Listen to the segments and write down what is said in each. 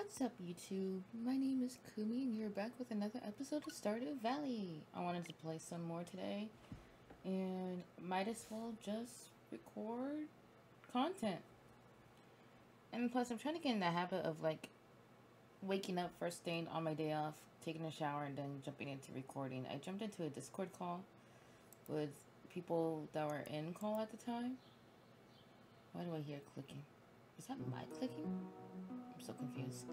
What's up, YouTube? My name is Kumi, and you're back with another episode of Stardew Valley. I wanted to play some more today, and might as well just record content. And plus, I'm trying to get in the habit of like waking up first thing on my day off, taking a shower, and then jumping into recording. I jumped into a Discord call with people that were in call at the time. Why do I hear clicking? Is that my clicking? I'm so confused.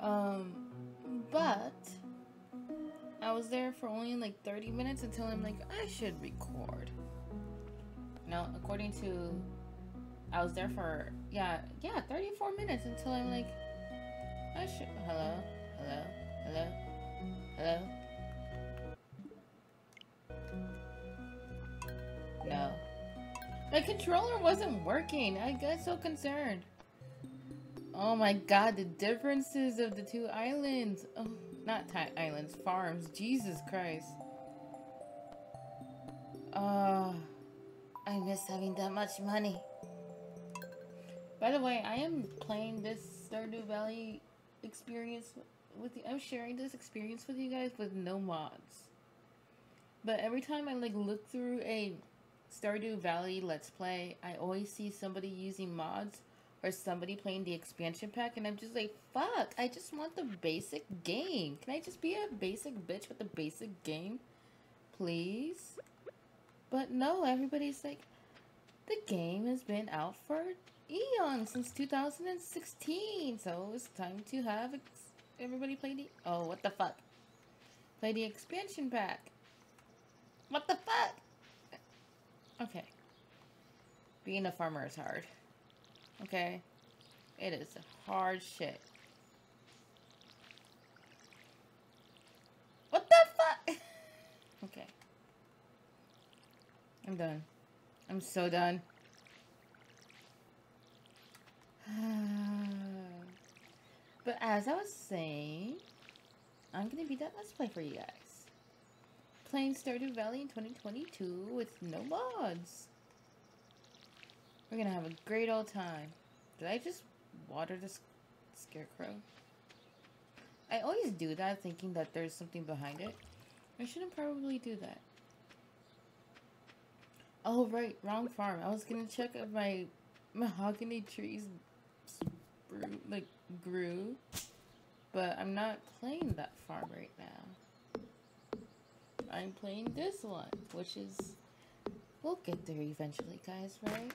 Um, but I was there for only like 30 minutes until I'm like, I should record. Now, according to, I was there for, yeah, yeah, 34 minutes until I'm like, I should, hello, hello, hello, hello. No. My controller wasn't working. I got so concerned. Oh my god, the differences of the two islands. Oh, not islands, farms. Jesus Christ. Uh, I miss having that much money. By the way, I am playing this Stardew Valley experience with you. I'm sharing this experience with you guys with no mods. But every time I like look through a Stardew Valley Let's Play, I always see somebody using mods or somebody playing the expansion pack, and I'm just like, fuck, I just want the basic game. Can I just be a basic bitch with the basic game? Please? But no, everybody's like, the game has been out for eons since 2016, so it's time to have everybody play the. Oh, what the fuck? Play the expansion pack. What the fuck? Okay. Being a farmer is hard. Okay? It is hard shit. What the fuck? okay. I'm done. I'm so done. but as I was saying, I'm gonna be that Let's Play for you guys. Playing Stardew Valley in 2022 with no mods. We're gonna have a great old time. Did I just water this scarecrow? I always do that thinking that there's something behind it. I shouldn't probably do that. Oh, right. Wrong farm. I was gonna check if my mahogany trees like grew. But I'm not playing that farm right now. I'm playing this one, which is... We'll get there eventually, guys, right?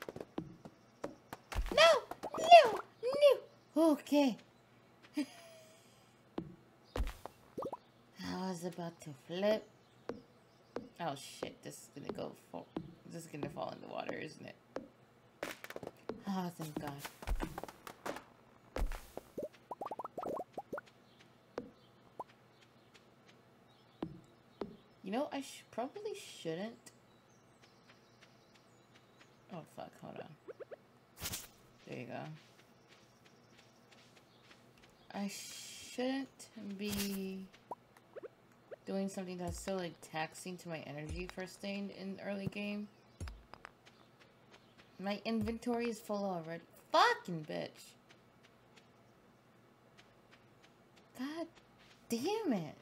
Okay. I was about to flip. Oh shit, this is gonna go fall. This is gonna fall in the water, isn't it? Oh, thank God. You know, I sh probably shouldn't. Oh, fuck, hold on. There you go. I shouldn't be doing something that's so like taxing to my energy first thing in early game. My inventory is full already. Fucking bitch. God damn it.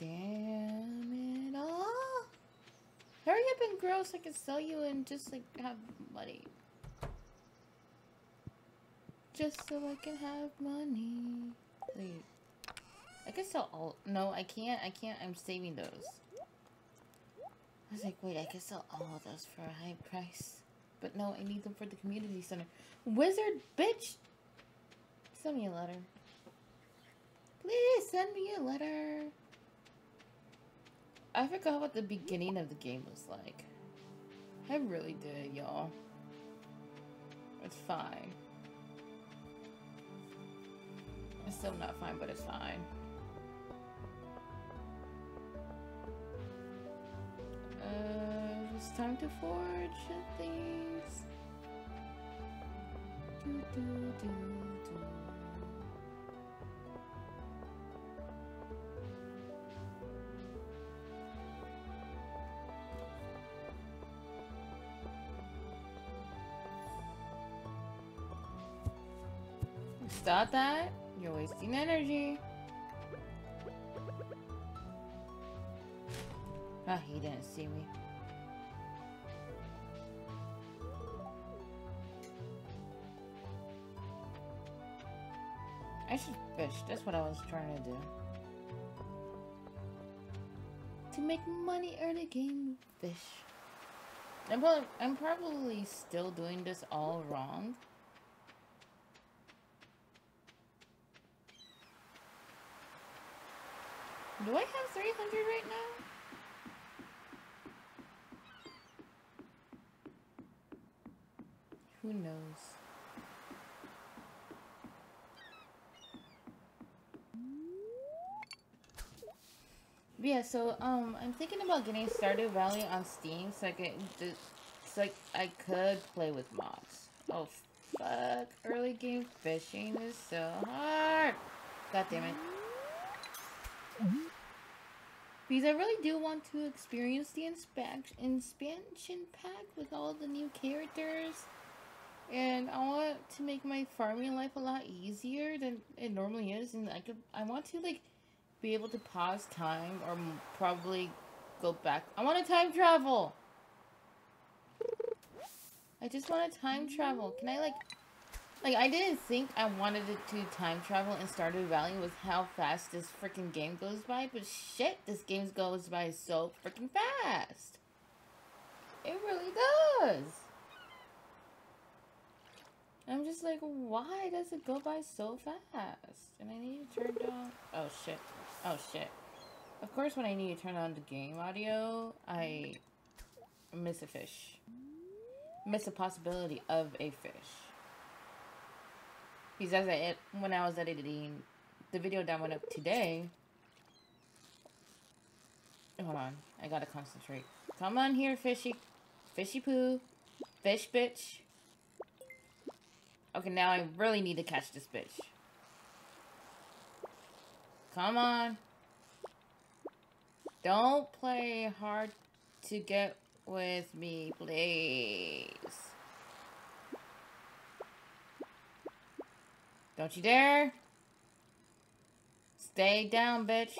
Damn it all. Hurry up and grow so I can sell you and just like have money. Just so I can have money. Wait. I can sell all. No, I can't. I can't. I'm saving those. I was like, wait, I can sell all of those for a high price. But no, I need them for the community center. Wizard, bitch! Send me a letter. Please send me a letter. I forgot what the beginning of the game was like. I really did, y'all. It's fine. It's still not fine, but it's fine. Uh, it's time to forge things. Do, do, do, do. stop that. Wasting energy. Ah, he didn't see me. I should fish. That's what I was trying to do. To make money early game, fish. I'm probably still doing this all wrong. Do I have 300 right now? Who knows? yeah, so um, I'm thinking about getting Stardew Valley on Steam so I can, so I, I could play with mods. Oh fuck! Early game fishing is so hard. God damn it. Because I really do want to experience the expansion pack with all the new characters. And I want to make my farming life a lot easier than it normally is. And I could, I want to like be able to pause time or probably go back. I want to time travel. I just want to time travel. Can I like like, I didn't think I wanted to time travel in Stardew Valley with how fast this freaking game goes by, but shit, this game goes by so freaking fast. It really does. I'm just like, why does it go by so fast? And I need to turn down... Oh, shit. Oh, shit. Of course, when I need to turn on the game audio, I miss a fish. Miss a possibility of a fish. He says that it, when I was editing the video that went up today. Hold on. I gotta concentrate. Come on here, fishy. Fishy poo. Fish bitch. Okay, now I really need to catch this bitch. Come on. Don't play hard to get with me, please. Don't you dare. Stay down, bitch.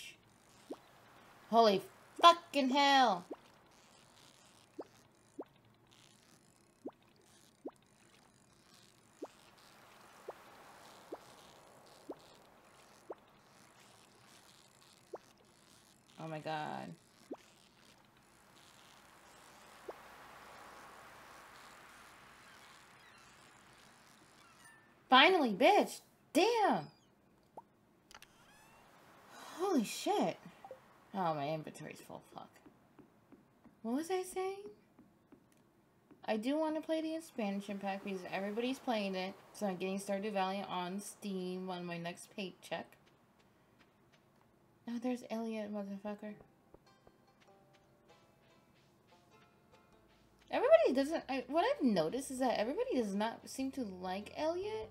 Holy fucking hell. Oh my god. Finally, bitch. Damn. Holy shit. Oh, my inventory's full. Fuck. What was I saying? I do want to play the expansion pack because everybody's playing it. So I'm getting Stardew Valley on Steam on my next paycheck. Oh, there's Elliot, motherfucker. Everybody doesn't... I, what I've noticed is that everybody does not seem to like Elliot.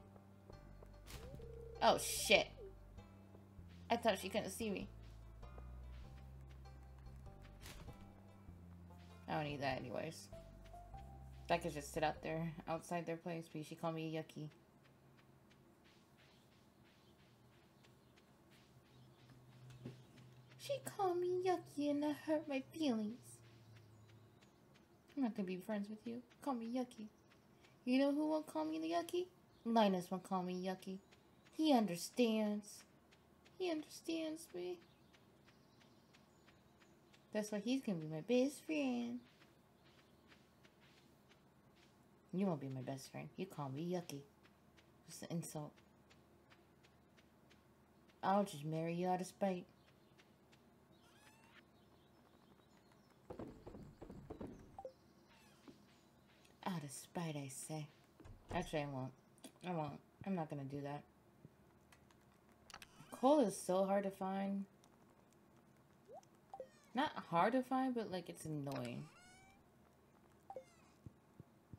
Oh, shit. I thought she couldn't see me. I don't need that anyways. I could just sit out there, outside their place, but she called me yucky. She called me yucky and that hurt my feelings. I'm not gonna be friends with you. Call me yucky. You know who won't call me the yucky? Linus won't call me yucky. He understands. He understands me. That's why he's gonna be my best friend. You won't be my best friend. You call me yucky. Just an insult. I'll just marry you out of spite. Out of spite, I say. Actually, I won't. I won't. I'm not gonna do that. Coal is so hard to find. Not hard to find, but like it's annoying.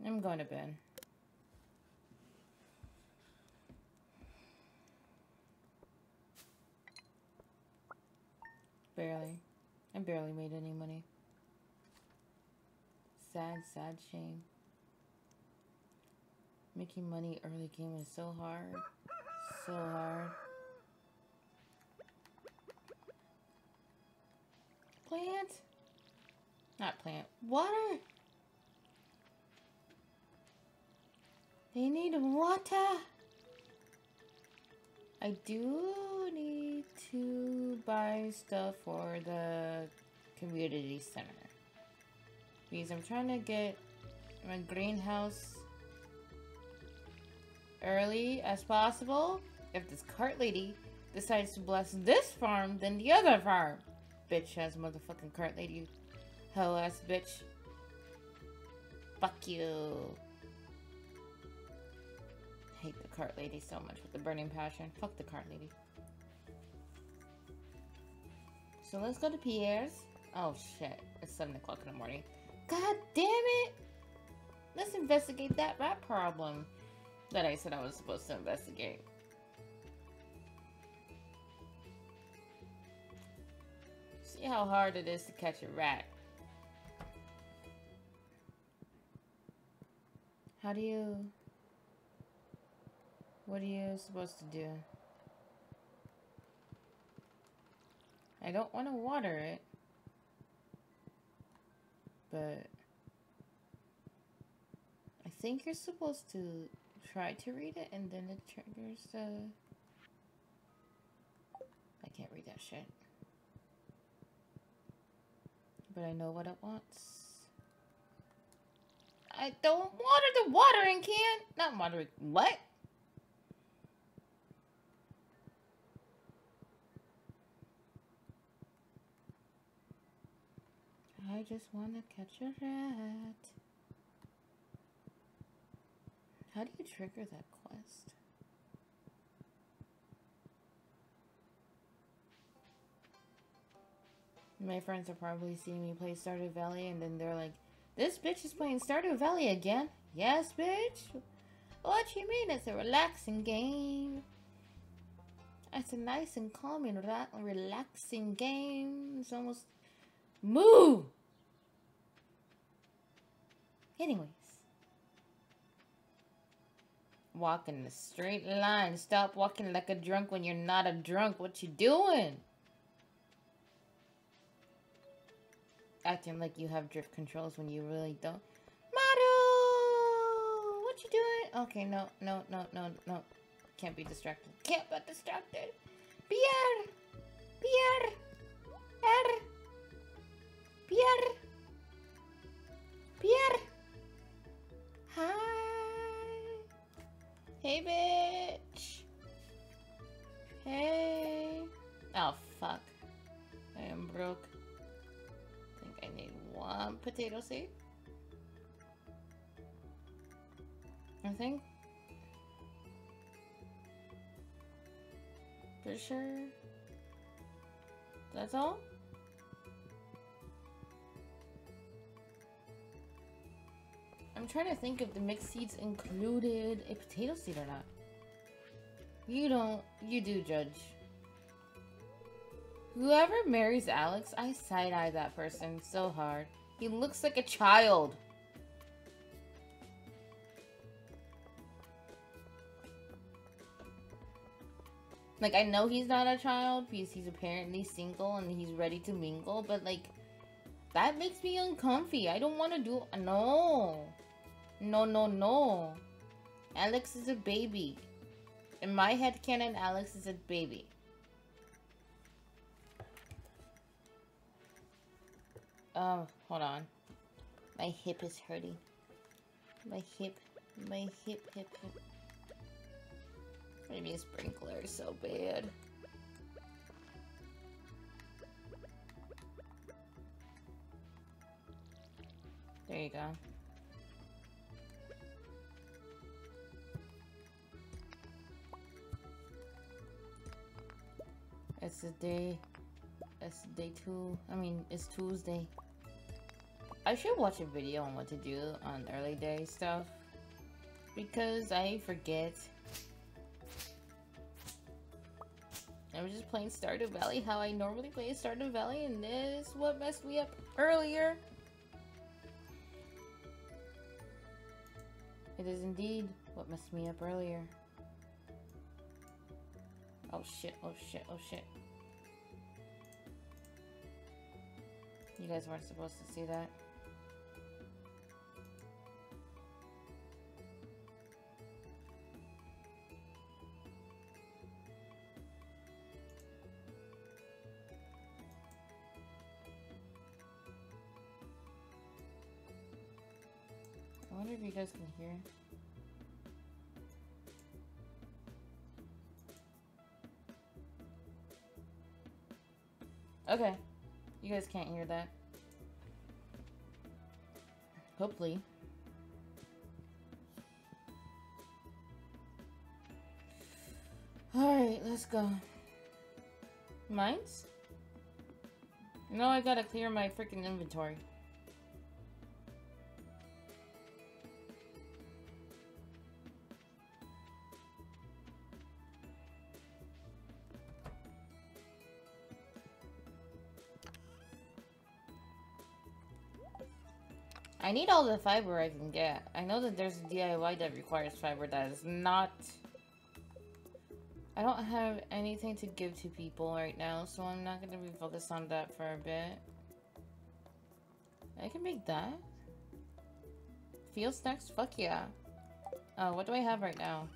I'm going to bed. Barely. I barely made any money. Sad, sad shame. Making money early game is so hard. so hard. Plant? Not plant. Water! They need water! I do need to buy stuff for the community center. Because I'm trying to get my greenhouse early as possible. If this cart lady decides to bless this farm, then the other farm. Bitch has motherfucking cart lady. Hell ass bitch. Fuck you. hate the cart lady so much with the burning passion. Fuck the cart lady. So let's go to Pierre's. Oh shit. It's 7 o'clock in the morning. God damn it! Let's investigate that rat problem that I said I was supposed to investigate. See how hard it is to catch a rat. How do you... What are you supposed to do? I don't want to water it. But... I think you're supposed to try to read it and then it triggers the... I can't read that shit. But I know what it wants. I don't water the watering can. Not watering. What? I just want to catch a rat. How do you trigger that quest? My friends are probably seeing me play Stardew Valley and then they're like, this bitch is playing Stardew Valley again. Yes, bitch. What you mean? It's a relaxing game. It's a nice and calming, relaxing game. It's almost... Move! Anyways. Walk in a straight line. Stop walking like a drunk when you're not a drunk. What you doing? Acting like you have drift controls when you really don't. Maru! What you doing? Okay, no, no, no, no, no. Can't be distracted. Can't be distracted. Pierre! Pierre! Er! Pierre! Pierre! Hi! Hey, bitch! Hey! Oh, fuck. I am broke. One potato seed. I think. For sure. That's all? I'm trying to think if the mixed seeds included a potato seed or not. You don't. You do judge. Whoever marries Alex, I side-eye that person so hard. He looks like a child. Like, I know he's not a child because he's apparently single and he's ready to mingle, but like, that makes me uncomfy. I don't want to do- No. No, no, no. Alex is a baby. In my head canon, Alex is a baby. Oh, hold on. My hip is hurting. My hip, my hip, hip, hip. Maybe a sprinkler so bad. There you go. It's the day. It's day two. I mean, it's Tuesday. I should watch a video on what to do on early day stuff. Because I forget. I was just playing Stardew Valley how I normally play Stardew Valley and this is what messed me up earlier. It is indeed what messed me up earlier. Oh shit, oh shit, oh shit. You guys weren't supposed to see that. If you guys can hear. Okay. You guys can't hear that. Hopefully. Alright, let's go. Mines? No, I gotta clear my freaking inventory. I need all the fiber I can get. I know that there's a DIY that requires fiber that is not... I don't have anything to give to people right now, so I'm not going to be focused on that for a bit. I can make that. Field snacks? Fuck yeah. Oh, what do I have right now?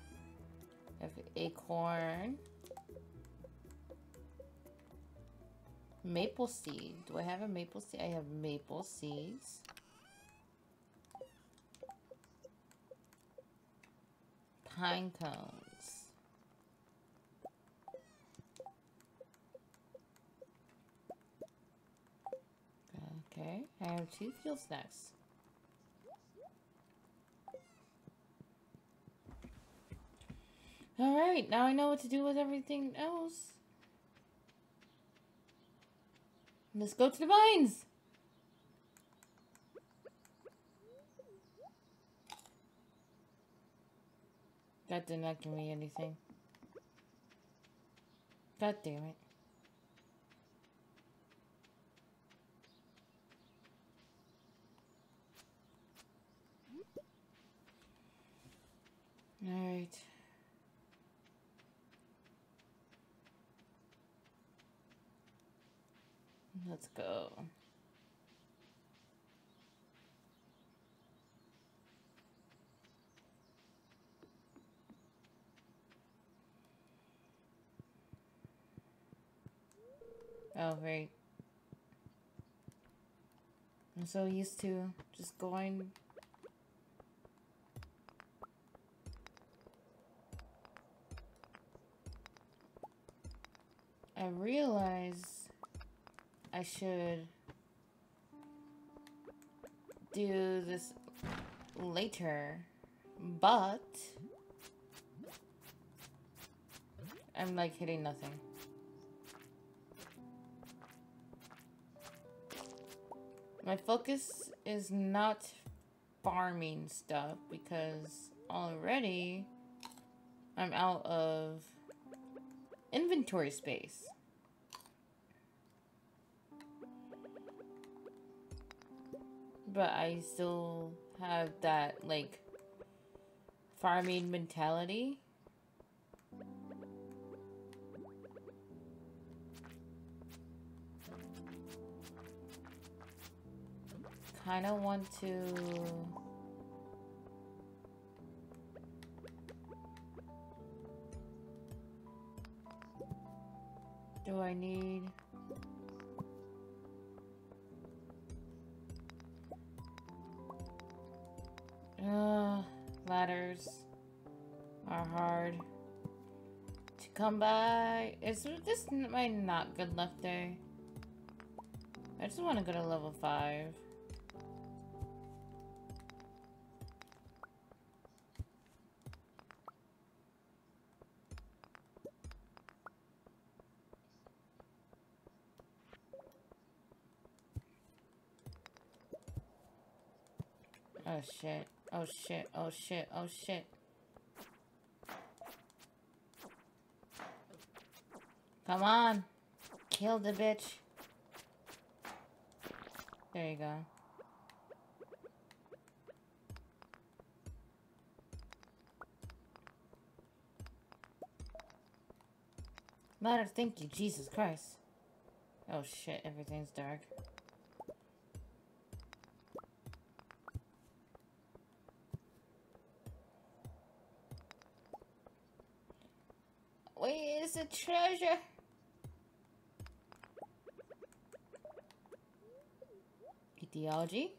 I have acorn. Maple seed. Do I have a maple seed? I have maple seeds. Pine cones. Okay, I have two field snacks. Alright, now I know what to do with everything else. Let's go to the vines! That did not give me anything. God damn it. Alright. Let's go. Oh, right. I'm so used to just going... I realize I should do this later, but I'm like hitting nothing. My focus is not farming stuff because already I'm out of inventory space. But I still have that, like, farming mentality. Kind of want to... Do I need... Uh, ladders are hard to come by. Is this my not good luck day? I just want to go to level 5. Oh shit. Oh shit. Oh shit. Oh shit. Come on. Kill the bitch. There you go. Ladder, thank you, Jesus Christ. Oh shit, everything's dark. Where is the treasure? Etiology?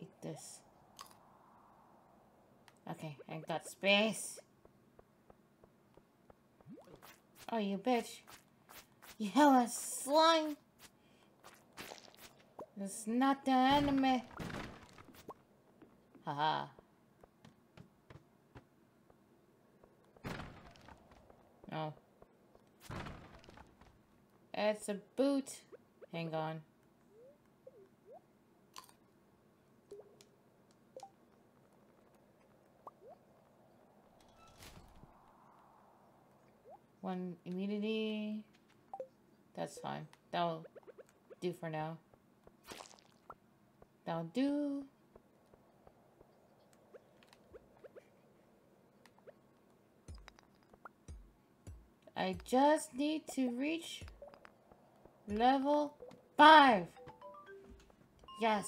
Eat this. Okay, I got space. Oh, you bitch. You hella slime. It's not the enemy. Haha. Oh. It's a boot. Hang on. One immunity. That's fine. That'll do for now. That'll do. I just need to reach level 5. Yes.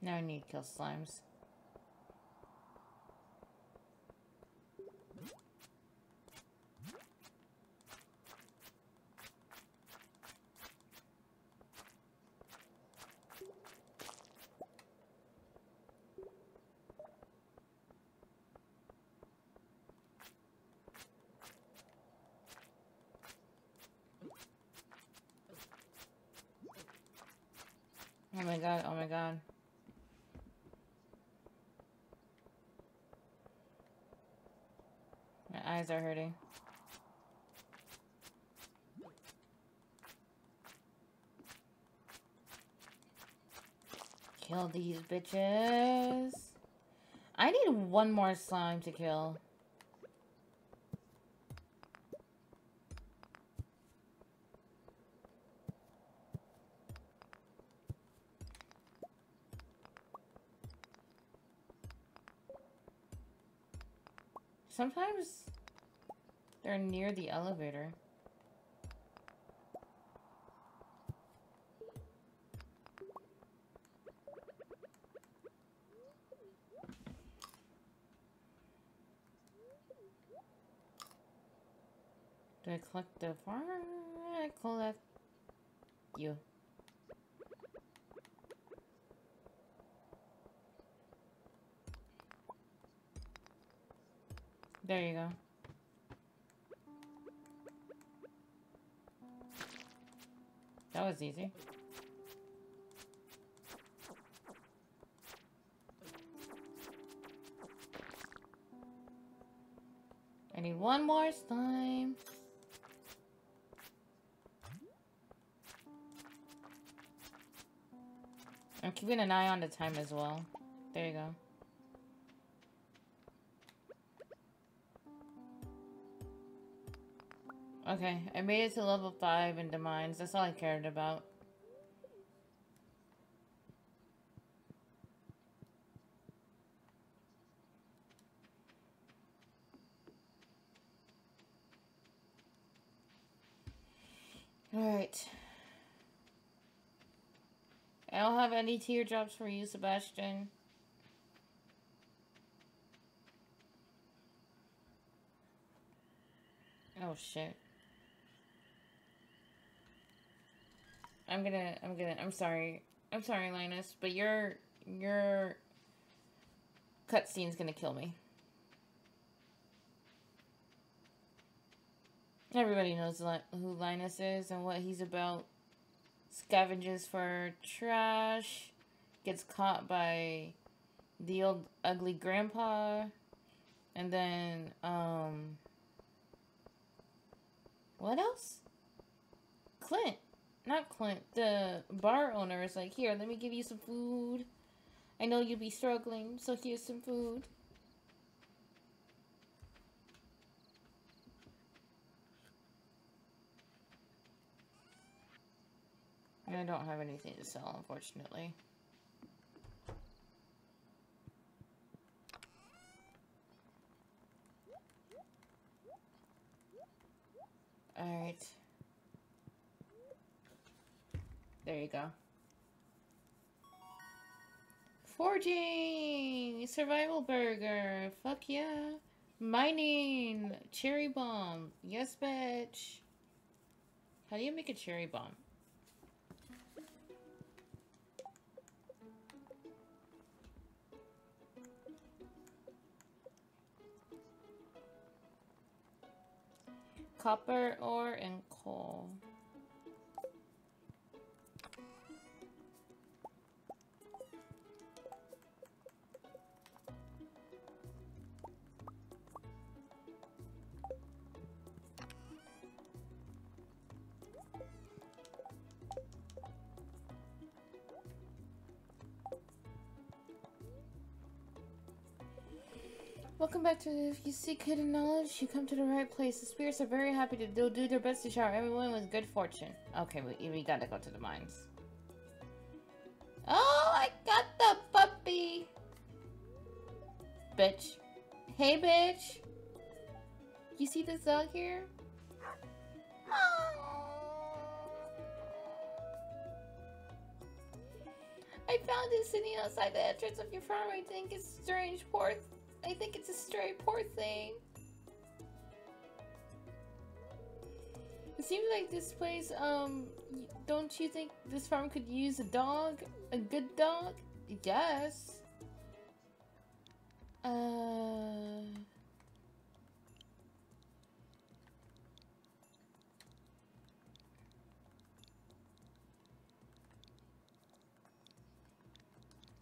Now I need to kill slimes. Oh my god, oh my god. Are hurting. Kill these bitches. I need one more slime to kill. Sometimes they're near the elevator. Do I collect the farm? I collect you. Was easy. I need one more slime. I'm keeping an eye on the time as well. There you go. Okay, I made it to level 5 in the mines. That's all I cared about. Alright. I don't have any teardrops for you, Sebastian. Oh, shit. I'm gonna, I'm gonna, I'm sorry. I'm sorry, Linus, but your, your cutscene's gonna kill me. Everybody knows who Linus is and what he's about. Scavenges for trash. Gets caught by the old ugly grandpa. And then, um... What else? Clint not Clint, the bar owner is like, here, let me give you some food. I know you'll be struggling, so here's some food. And I don't have anything to sell, unfortunately. Alright. There you go. Forging! Survival burger! Fuck yeah! Mining! Cherry bomb! Yes, bitch! How do you make a cherry bomb? Copper ore and coal. Welcome back to If You Seek Hidden Knowledge, you come to the right place. The spirits are very happy to do, do their best to shower everyone with good fortune. Okay, we, we gotta go to the mines. Oh, I got the puppy! Bitch. Hey, bitch! You see this dog here? I found it sitting outside the entrance of your farm. I think it's strange, poor I think it's a stray, poor thing. It seems like this place, um, don't you think this farm could use a dog? A good dog? Yes. Uh...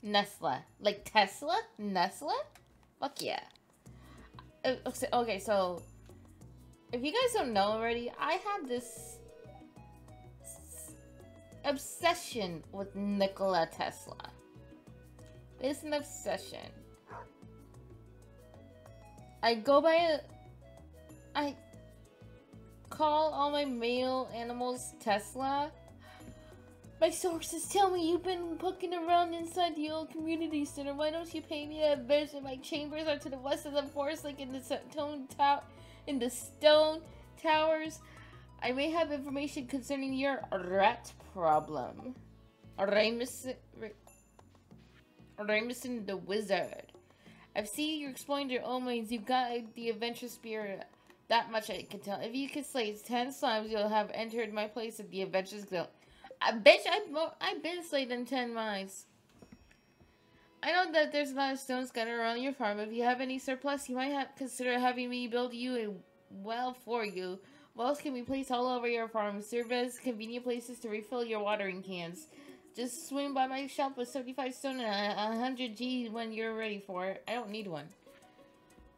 Nestle. Like Tesla? Nestle? Fuck yeah. Uh, okay, so if you guys don't know already, I have this obsession with Nikola Tesla. It's an obsession. I go by a... I call all my male animals Tesla my sources tell me you've been poking around inside the old community center. Why don't you pay me a visit? My chambers are to the west of the forest, like in the stone tower, in the stone towers. I may have information concerning your rat problem. Ramison, Ramison the wizard. I've seen you exploring your own ways. You've got the adventure spirit. That much I can tell. If you can slay ten slimes, you'll have entered my place at the Adventures Guild. I bitch, I I've been slayed in ten mines. I know that there's a lot of stones scattered around your farm. If you have any surplus, you might have consider having me build you a well for you. Wells can be placed all over your farm, serve as convenient places to refill your watering cans. Just swing by my shop with 75 stone and 100 G when you're ready for it. I don't need one.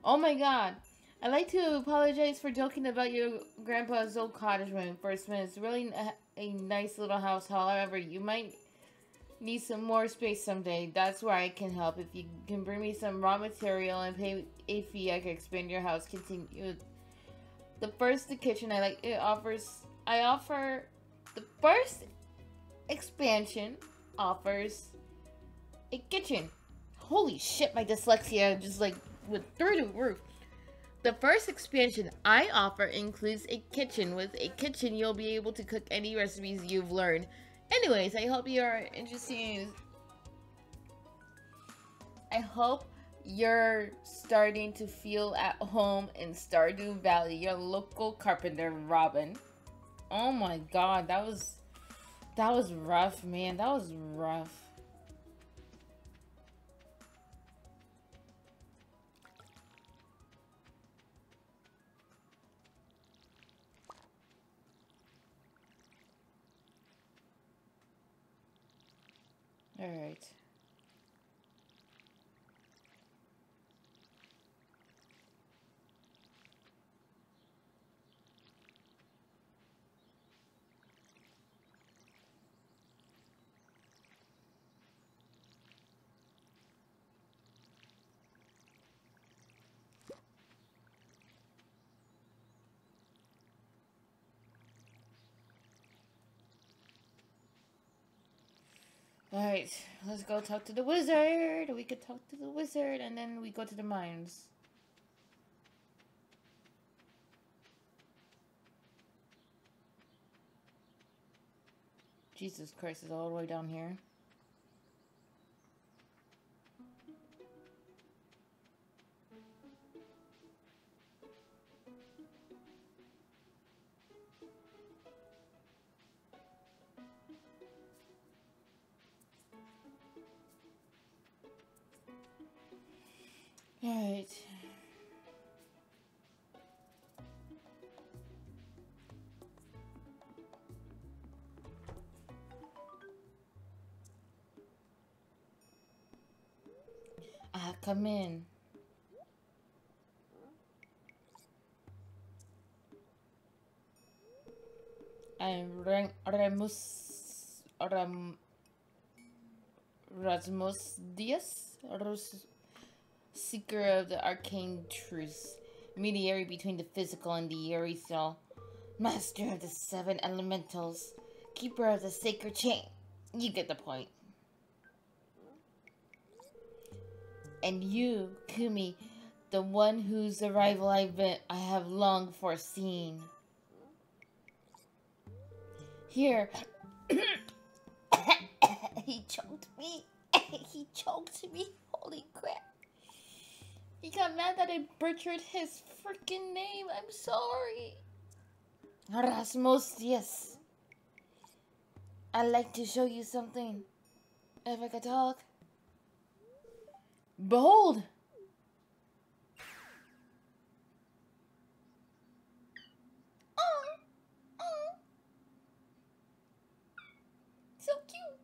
Oh my god. I'd like to apologize for joking about your grandpa's old cottage when first met. It's really uh, a nice little house. However, you might need some more space someday. That's where I can help. If you can bring me some raw material and pay a fee, I can expand your house. Continue. The first, the kitchen. I like it offers. I offer the first expansion offers a kitchen. Holy shit, my dyslexia just like went through the roof. The first expansion I offer includes a kitchen. With a kitchen, you'll be able to cook any recipes you've learned. Anyways, I hope you are interested. I hope you're starting to feel at home in Stardew Valley. Your local carpenter, Robin. Oh my god, that was... That was rough, man. That was rough. All right. Alright, let's go talk to the wizard. We could talk to the wizard and then we go to the mines. Jesus Christ is all the way down here. Alright. Ah, come in. I'm Ren Remus Ram Rasmus Diaz Rus Seeker of the arcane truths, mediary between the physical and the ethereal, master of the seven elementals, keeper of the sacred chain. You get the point. And you, Kumi, the one whose arrival I've been, I have long foreseen. Here, he choked me. he choked me. Holy crap. He got mad that I butchered his freaking name. I'm sorry. Rasmus, yes. I'd like to show you something. If I could talk. Behold! Oh, oh. So cute.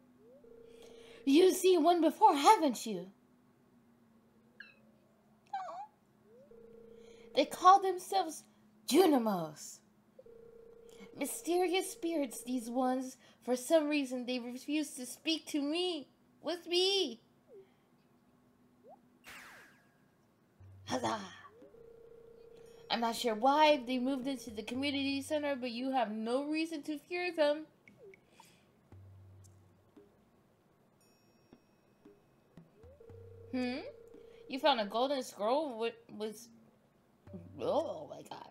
You've seen one before, haven't you? They call themselves Junimos. Mysterious spirits, these ones. For some reason, they refuse to speak to me. With me. Huzzah! I'm not sure why they moved into the community center, but you have no reason to fear them. Hmm? You found a golden scroll with, Oh my god.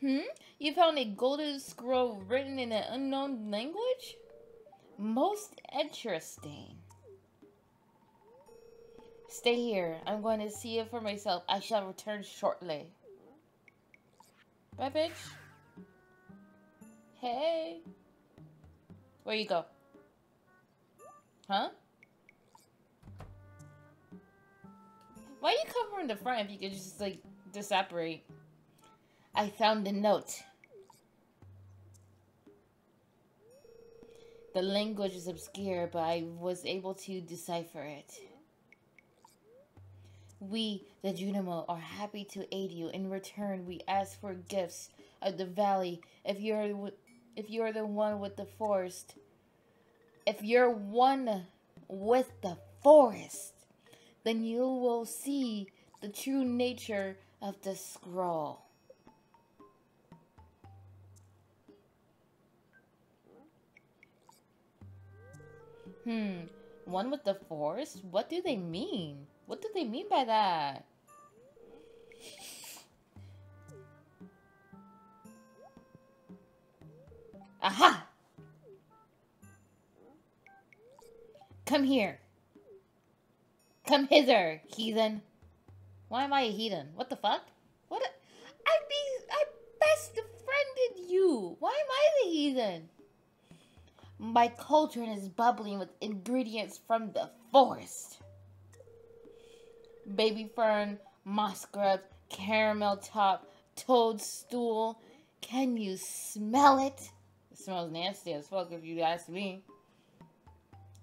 Hmm? You found a golden scroll written in an unknown language? Most interesting. Stay here. I'm going to see it for myself. I shall return shortly. Bye, bitch. Hey. Where you go? Huh? Why you come from the front if you could just, like, to separate. I found a note. The language is obscure, but I was able to decipher it. We, the Junimo, are happy to aid you. In return, we ask for gifts of the valley. If you're, if you're the one with the forest, if you're one with the forest, then you will see the true nature of the scroll. Hmm, one with the force? What do they mean? What do they mean by that? Aha! Come here. Come hither, heathen. Why am I a heathen? What the fuck? What? A, I be I best befriended you. Why am I the heathen? My cauldron is bubbling with ingredients from the forest. Baby fern, moss grub, caramel top, toadstool. Can you smell it? It smells nasty as fuck if you ask me.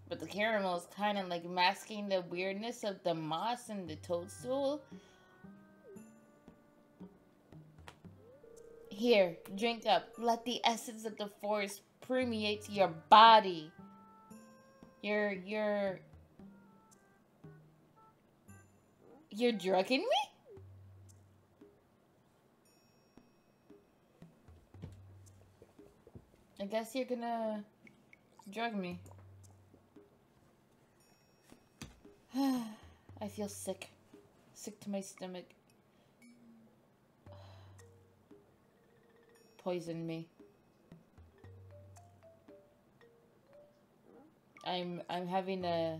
But the caramel is kind of like masking the weirdness of the moss and the toadstool. Here, drink up. Let the essence of the forest permeate your body. You're, you're... You're drugging me? I guess you're gonna drug me. I feel sick. Sick to my stomach. Poison me. I'm I'm having a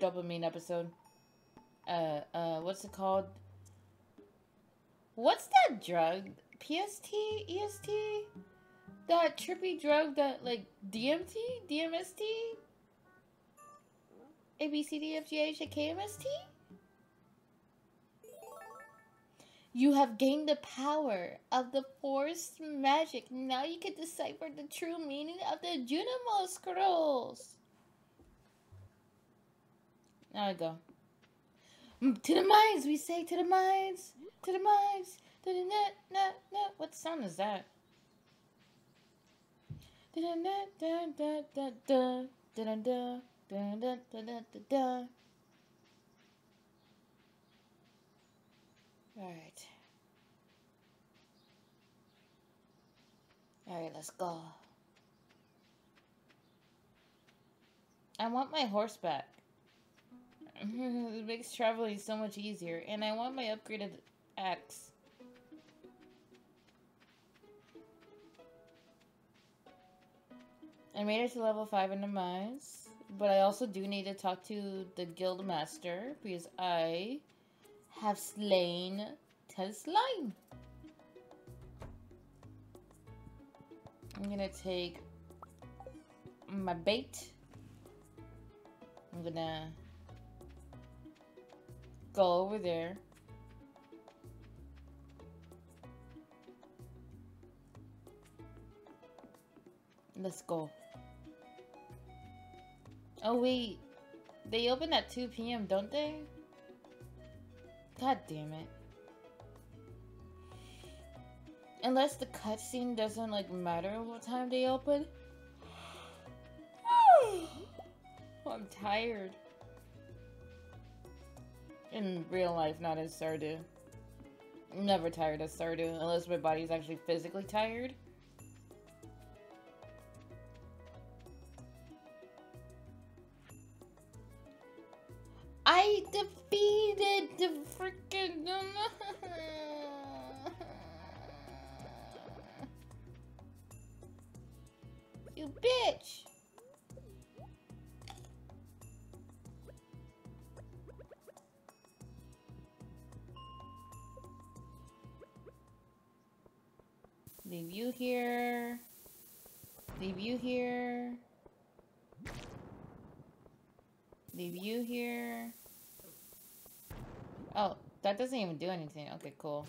dopamine episode. Uh uh what's it called? What's that drug? PST? EST? That trippy drug that like DMT? DMST? ABCDFGH You have gained the power of the forest magic. Now you can decipher the true meaning of the Junimo scrolls. Now I go. Mm, to the mines, we say to the mines, to the mines, to the net, net, net. What sound is that? Da da da da da da da da da da da da da da. All right. All right, let's go. I want my horse back. it makes traveling so much easier. And I want my upgraded axe. I made it to level 5 in the mines. But I also do need to talk to the guild master. Because I have slain Tesslime. I'm gonna take my bait. I'm gonna go over there. Let's go. Oh wait, they open at 2 p.m., don't they? God damn it. Unless the cutscene doesn't like matter what time they open. I'm tired. In real life, not as Stardew. I'm never tired of Stardew, unless my body's actually physically tired. The that doesn't even do anything. Okay, cool.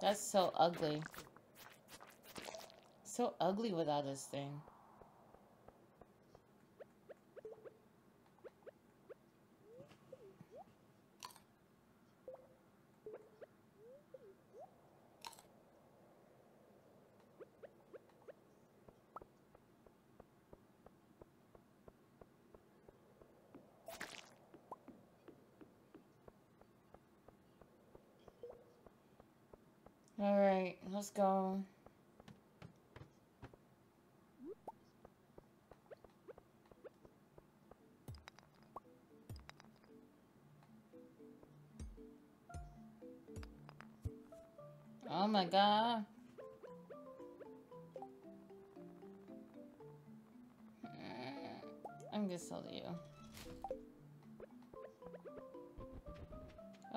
That's so ugly. So ugly without this thing.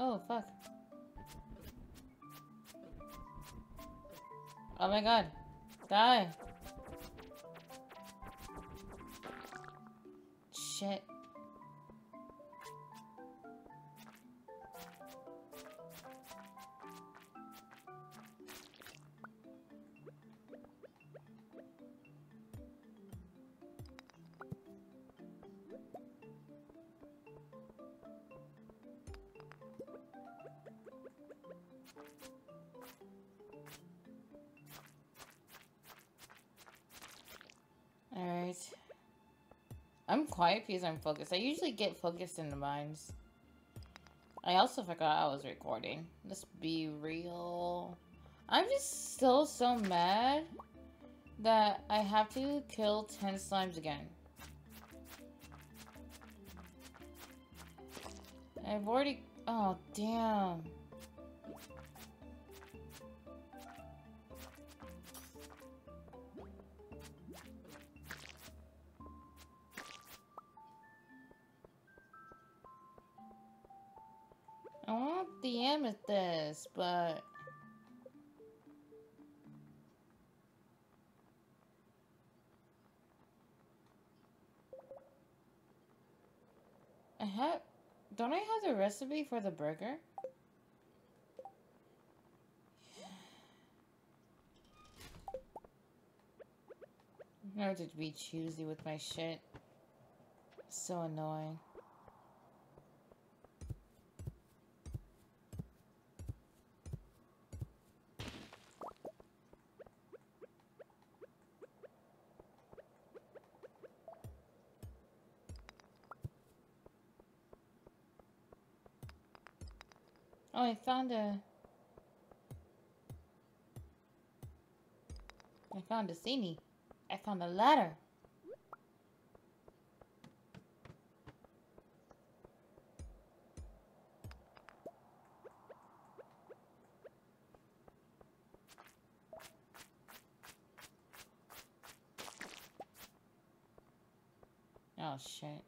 Oh, fuck. Oh my god. Die. I'm quiet because I'm focused. I usually get focused in the mines. I also forgot I was recording. Let's be real. I'm just still so mad that I have to kill 10 slimes again. I've already... Oh, damn. Want the amethyst, but... I have... Don't I have the recipe for the burger? Have to be choosy with my shit. So annoying. Oh, I found a... I found a thingy. I found a ladder. Oh, shit.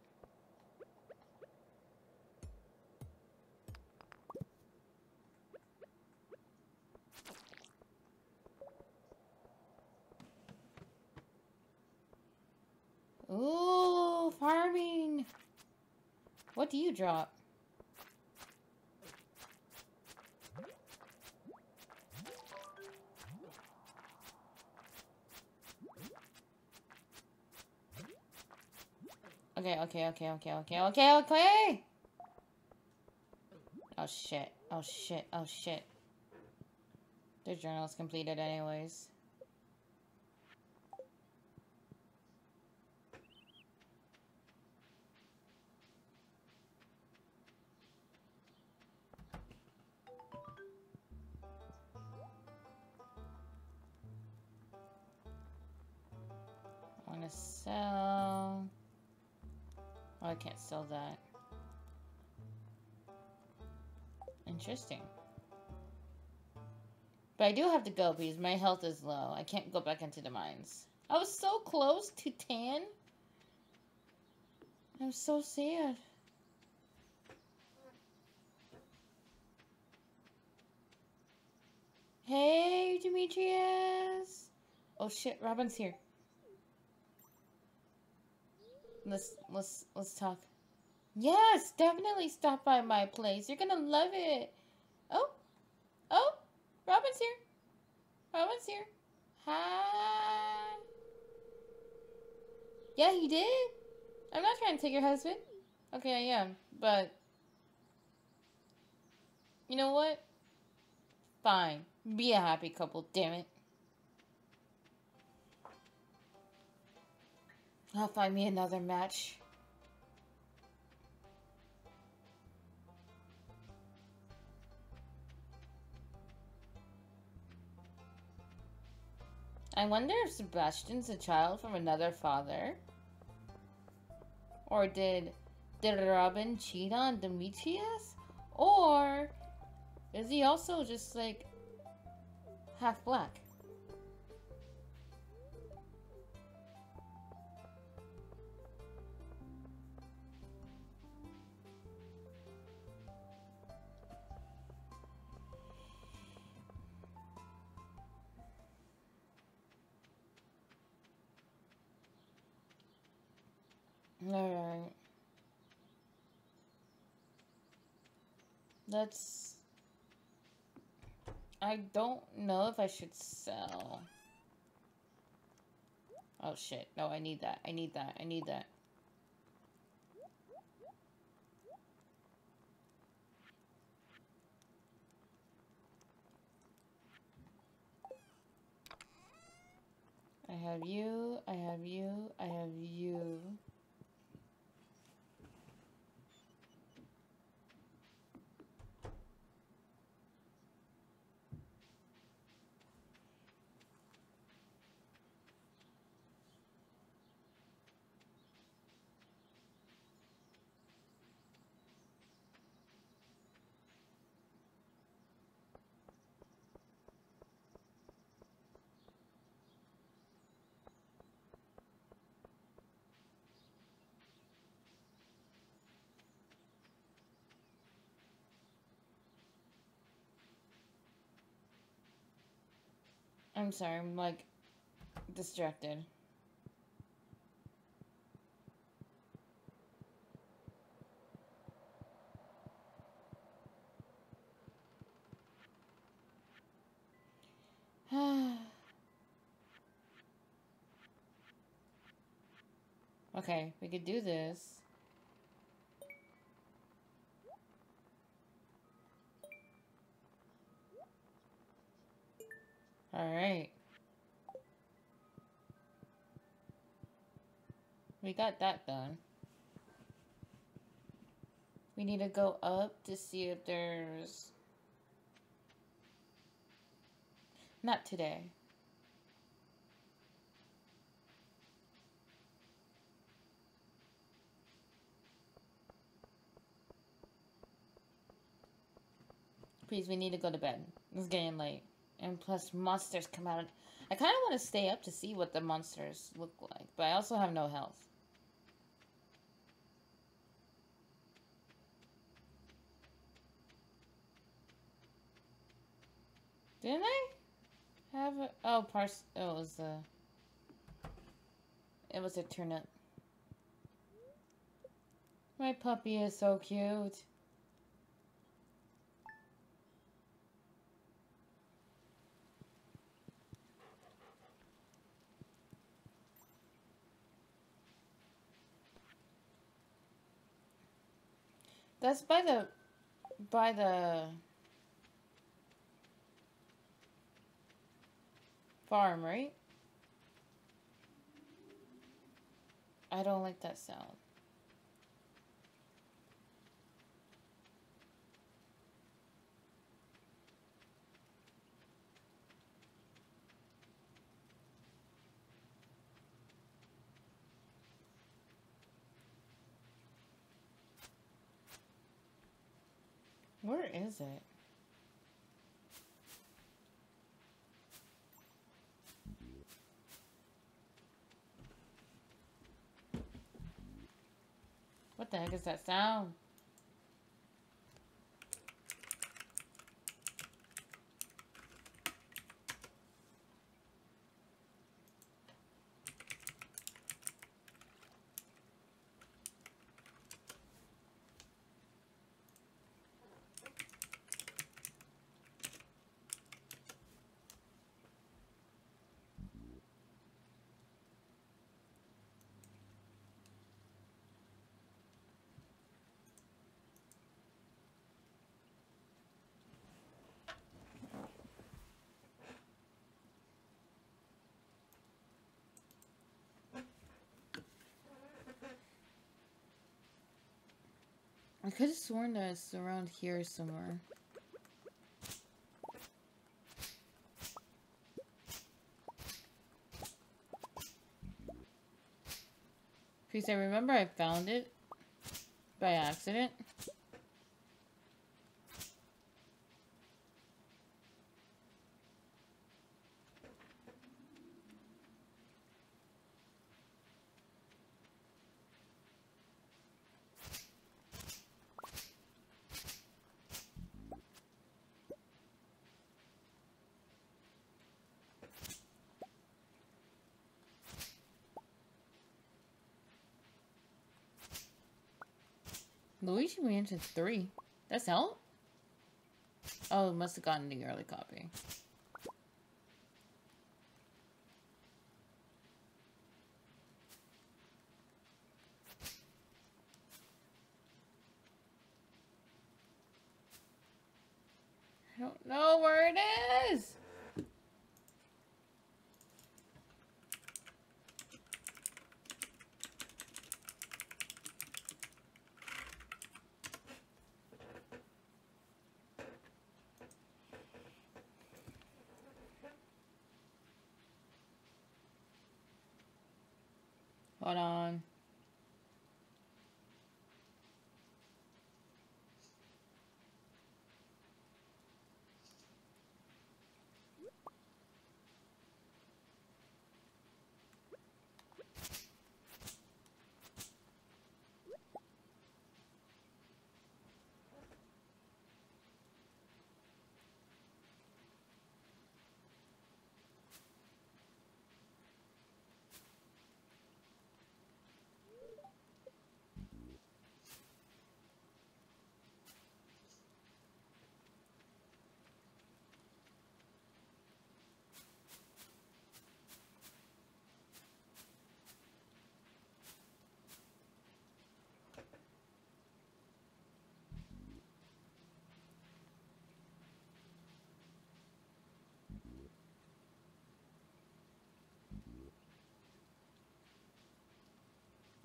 Ooh, farming. What do you drop? Okay, okay, okay, okay, okay, okay, okay! Oh shit, oh shit, oh shit. The journal is completed anyways. Interesting. But I do have to go because my health is low. I can't go back into the mines. I was so close to 10. I'm so sad. Hey, Demetrius! Oh shit, Robin's here. Let's let's let's talk. Yes, definitely stop by my place. You're gonna love it. Oh, Robin's here. Robin's here. Hi. Yeah, he did. I'm not trying to take your husband. Okay, I am, but you know what? Fine. Be a happy couple, damn it. I'll find me another match. I wonder if Sebastian's a child from another father? Or did did Robin cheat on Demetrius? Or is he also just like half black? Let's... I don't know if I should sell. Oh shit. No, I need that. I need that. I need that. I have you, I have you, I have you. I'm sorry, I'm like distracted. okay, we could do this. Alright. We got that done. We need to go up to see if there's... Not today. Please, we need to go to bed. It's getting late. And plus, monsters come out. I kind of want to stay up to see what the monsters look like, but I also have no health. Didn't I have a... Oh, pars... Oh, it was a... It was a turnip. My puppy is so cute. That's by the by the farm, right? I don't like that sound. Where is it? What the heck is that sound? I could have sworn that it's around here somewhere. Because I remember I found it by accident. Luigi Mansion 3. That's out? Oh, must have gotten the early copy.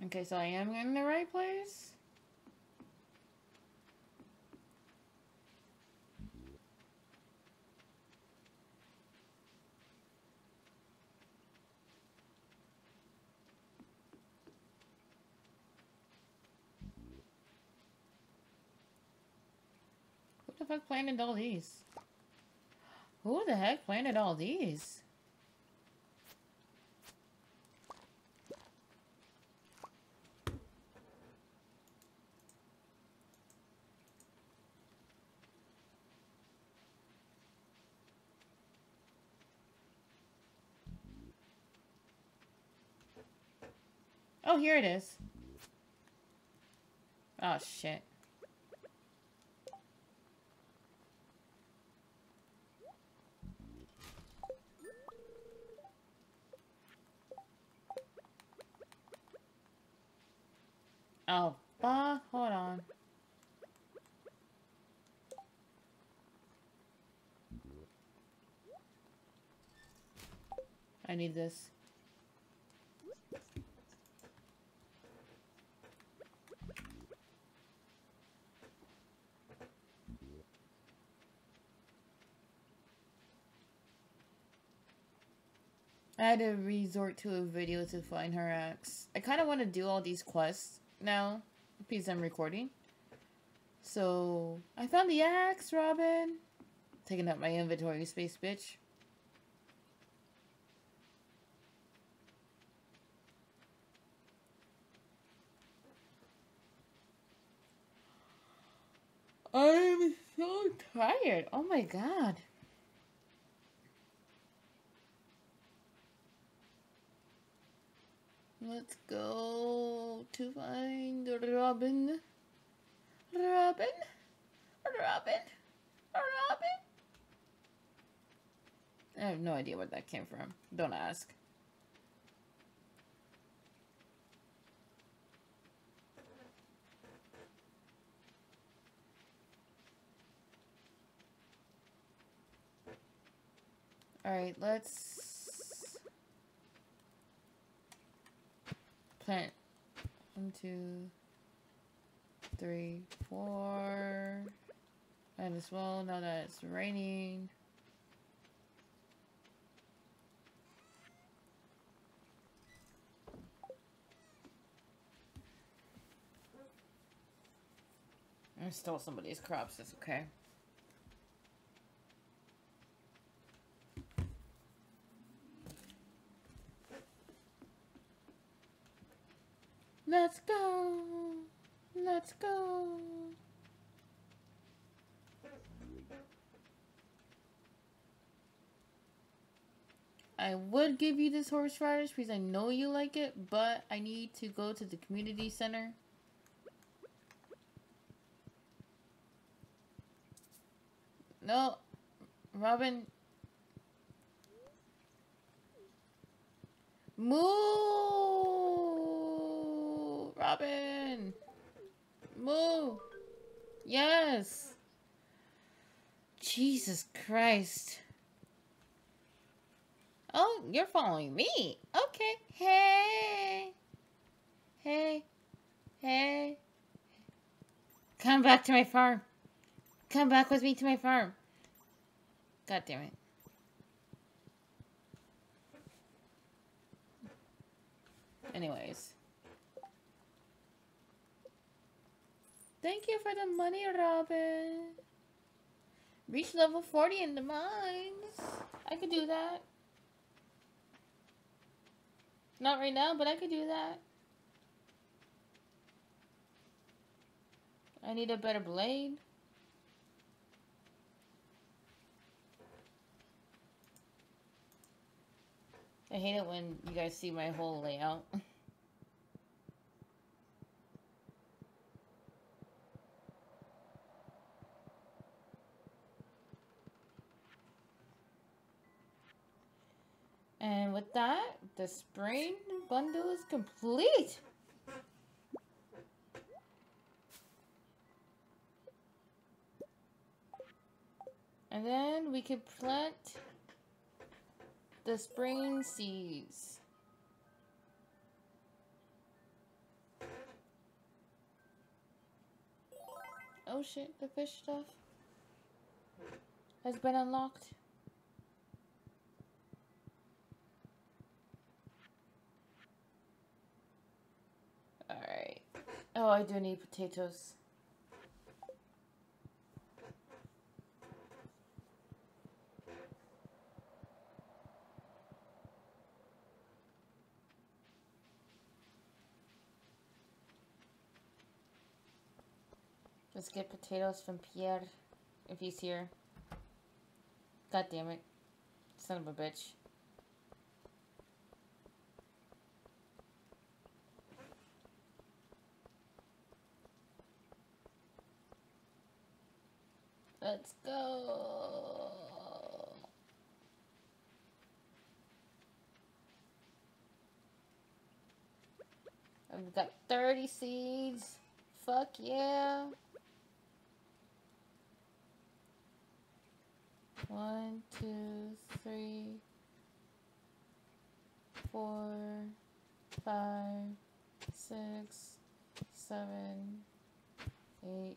Okay, so I am in the right place? Who the fuck planted all these? Who the heck planted all these? Oh, here it is. Oh, shit. Oh, fuck. Hold on. I need this. I had to resort to a video to find her axe. I kind of want to do all these quests now because I'm recording. So, I found the axe, Robin. Taking up my inventory space, bitch. I'm so tired. Oh my god. Let's go to find Robin. Robin? Robin? Robin? I have no idea where that came from. Don't ask. Alright, let's plant one, two, three, four. And as well, now that it's raining. I stole somebody's crops, it's okay. Let's go. Let's go. I would give you this horseradish because I know you like it, but I need to go to the community center. No, Robin. Moo! Robin! Moo! Yes! Jesus Christ. Oh, you're following me. Okay. Hey. Hey. Hey. Come back to my farm. Come back with me to my farm. God damn it. Anyways. Thank you for the money, Robin. Reach level 40 in the mines. I could do that. Not right now, but I could do that. I need a better blade. I hate it when you guys see my whole layout. And with that, the spring bundle is complete. And then we can plant the spring seeds. Oh shit, the fish stuff has been unlocked. Oh, I do need potatoes. Let's get potatoes from Pierre, if he's here. God damn it. Son of a bitch. Let's go. I've got 30 seeds. Fuck yeah. One, two, three, four, five, six, seven, eight,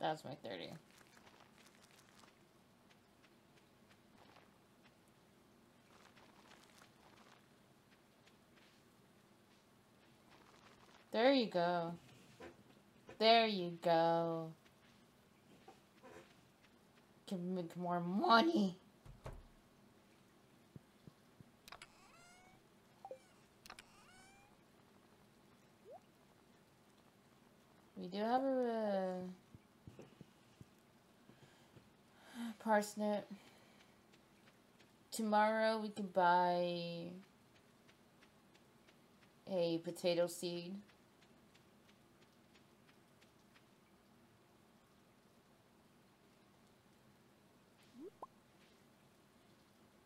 That's my 30. There you go. There you go. Can make more money. We do have a uh, parsnip. Tomorrow we can buy a potato seed.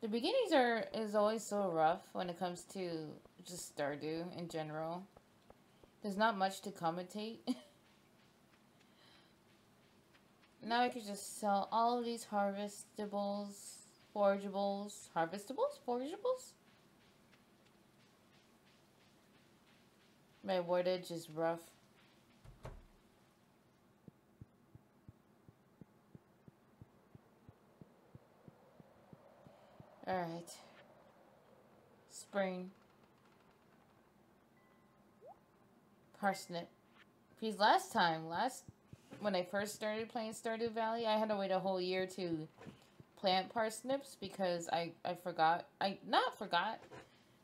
The beginnings are is always so rough when it comes to just Stardew in general. There's not much to commentate. now I can just sell all of these harvestables, forageables, harvestables, forageables. My wordage is rough. Alright. Spring. Parsnip. Because last time, last when I first started playing Stardew Valley, I had to wait a whole year to plant parsnips because I, I forgot. I not forgot.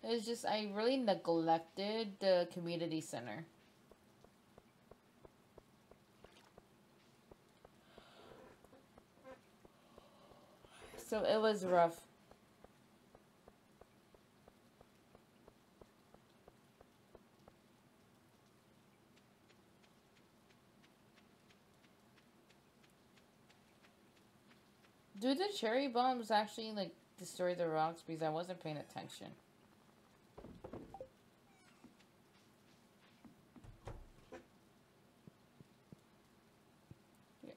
It was just I really neglected the community center. So it was rough. Do the cherry bombs actually like destroy the rocks? Because I wasn't paying attention.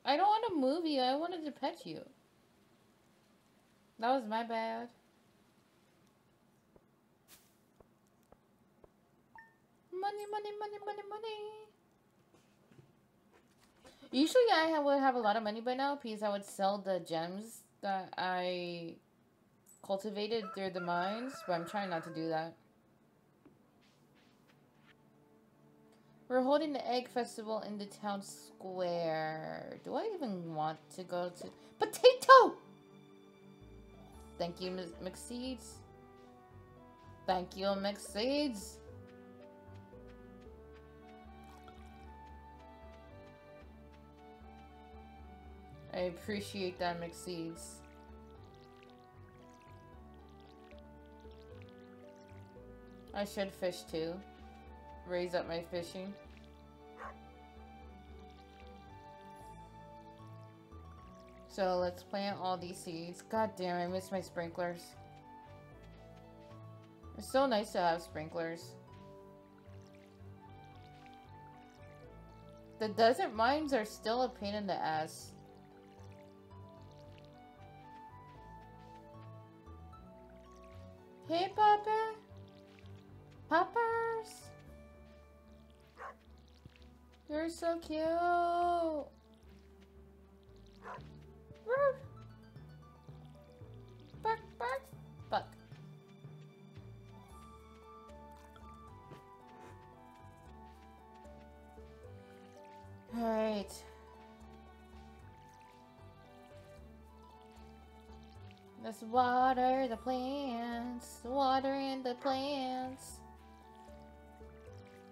I don't want to move you. I wanted to pet you. That was my bad. Money, money, money, money, money. Usually I would have a lot of money by now because I would sell the gems that I cultivated through the mines, but I'm trying not to do that. We're holding the egg festival in the town square. Do I even want to go to... Potato! Thank you, McSeeds. Thank you, McSeeds. I appreciate that, McSeeds. I should fish too. Raise up my fishing. So let's plant all these seeds. God damn, I miss my sprinklers. It's so nice to have sprinklers. The desert mines are still a pain in the ass. Hey, Papa. Poppers. You're so cute. Let's water the plants, watering the plants.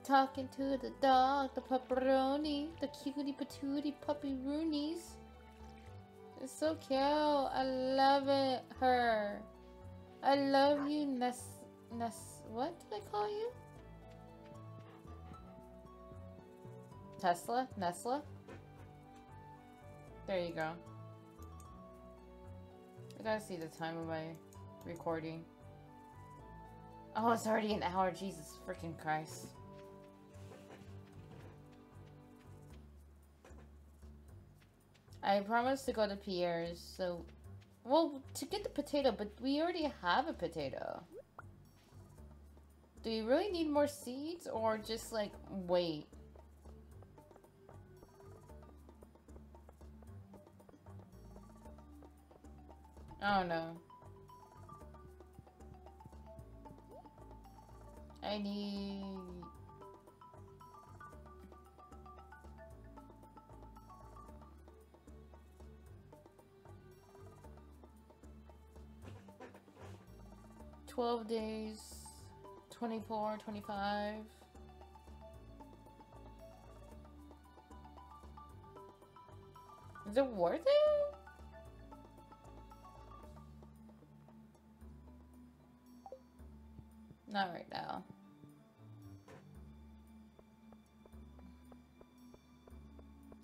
Talking to the dog, the pepperoni, the cutie patootie puppy roonies. It's so cute. I love it, her. I love you, Ness. Ness. What did I call you? Tesla? Nesla? There you go. I gotta see the time of my recording. Oh, it's already an hour. Jesus freaking Christ. I promised to go to Pierre's, so... Well, to get the potato, but we already have a potato. Do you really need more seeds, or just, like, wait? Oh no. I need... Twelve days, 24, 25. Is it worth it? Not right now.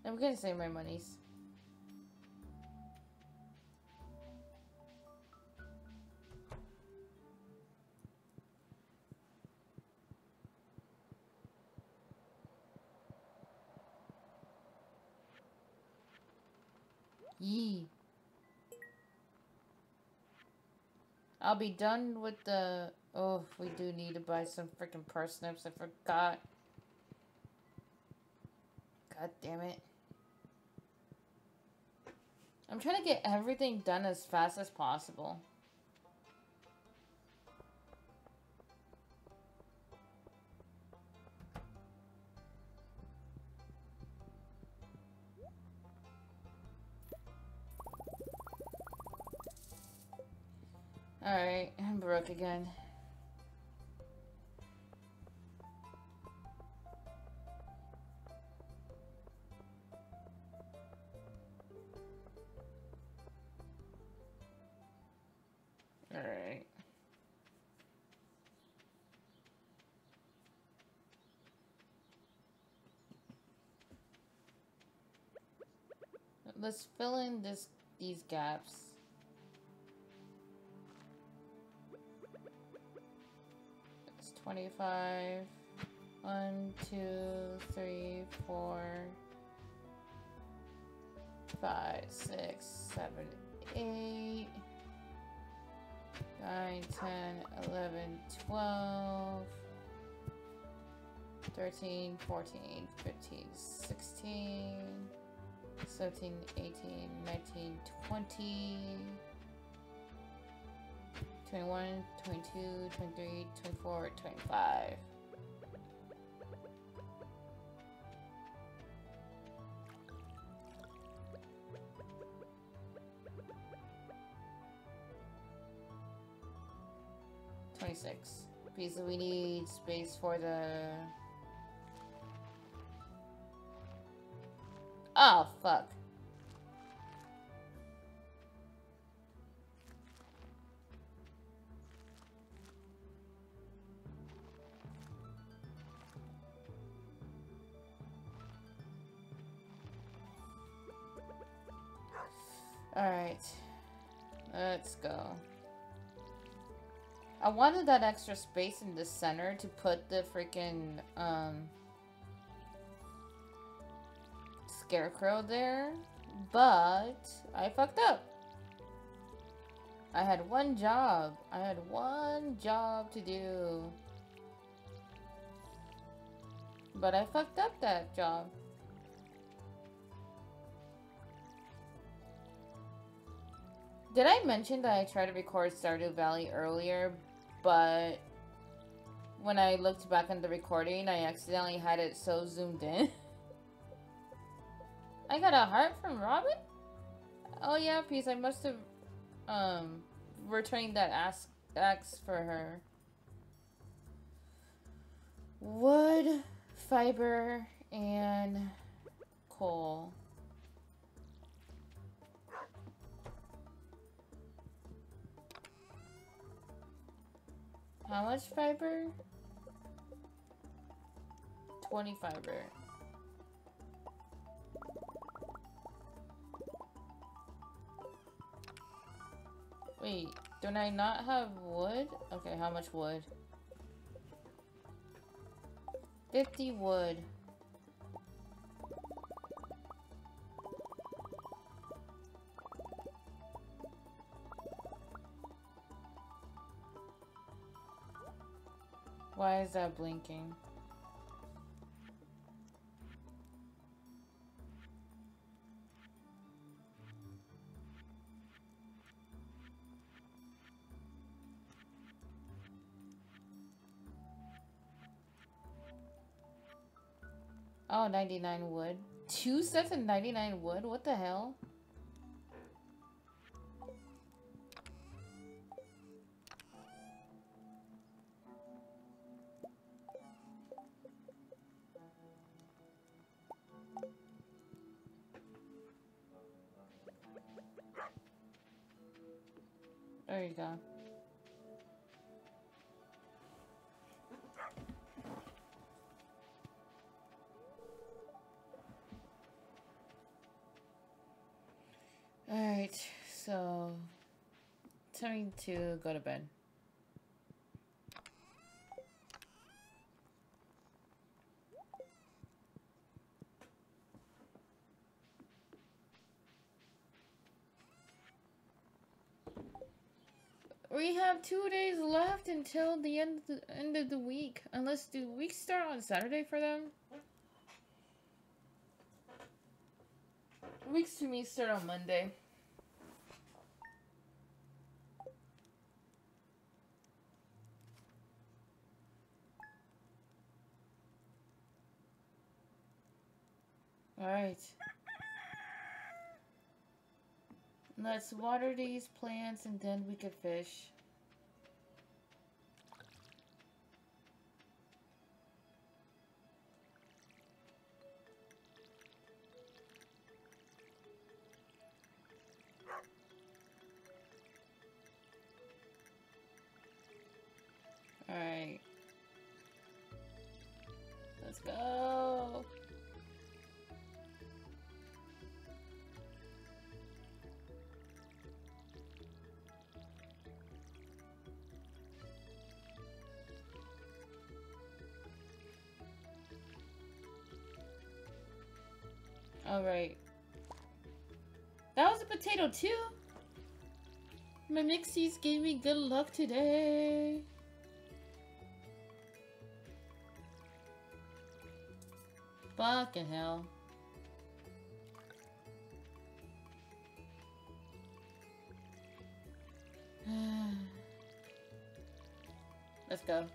I'm gonna save my monies. Yee. I'll be done with the... Oh, we do need to buy some freaking parsnips. I forgot. God damn it. I'm trying to get everything done as fast as possible. Alright, I'm broke again. Let's fill in this these gaps. It's 25. One, two, three, four, five, six, seven, eight. 9, 10, 11, 12, 13, 14, 15, 16, 17, 18, 19, 20, 21, 22, 23, 24, 25. Twenty-six. Because we need space for the... Oh, fuck. Alright. Let's go. I wanted that extra space in the center to put the freaking, um... Scarecrow there. But, I fucked up. I had one job. I had one job to do. But I fucked up that job. Did I mention that I tried to record Stardew Valley earlier, but when I looked back on the recording, I accidentally had it so zoomed in. I got a heart from Robin? Oh yeah, peace. I must have um returned that ask axe for her. Wood, fiber, and coal. How much fiber? 20 fiber. Don't I not have wood? Okay, how much wood? 50 wood. Why is that blinking? Oh, 99 wood. Two sets of 99 wood? What the hell? Time to go to bed. We have two days left until the end of the end of the week. Unless do weeks start on Saturday for them? Weeks to me start on Monday. Alright. Let's water these plants and then we can fish. That was a potato too? My mixies gave me good luck today. Fucking hell. Let's go.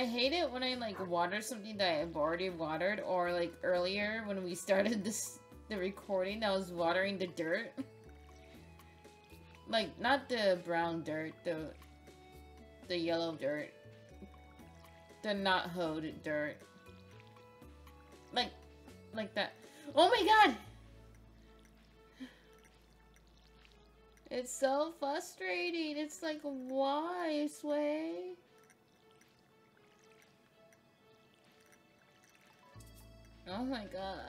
I hate it when I like water something that I've already watered or like earlier when we started this the recording I was watering the dirt. like not the brown dirt, the the yellow dirt. The not hoed dirt. Like like that. Oh my god! It's so frustrating. It's like, why, Sway? Oh my god.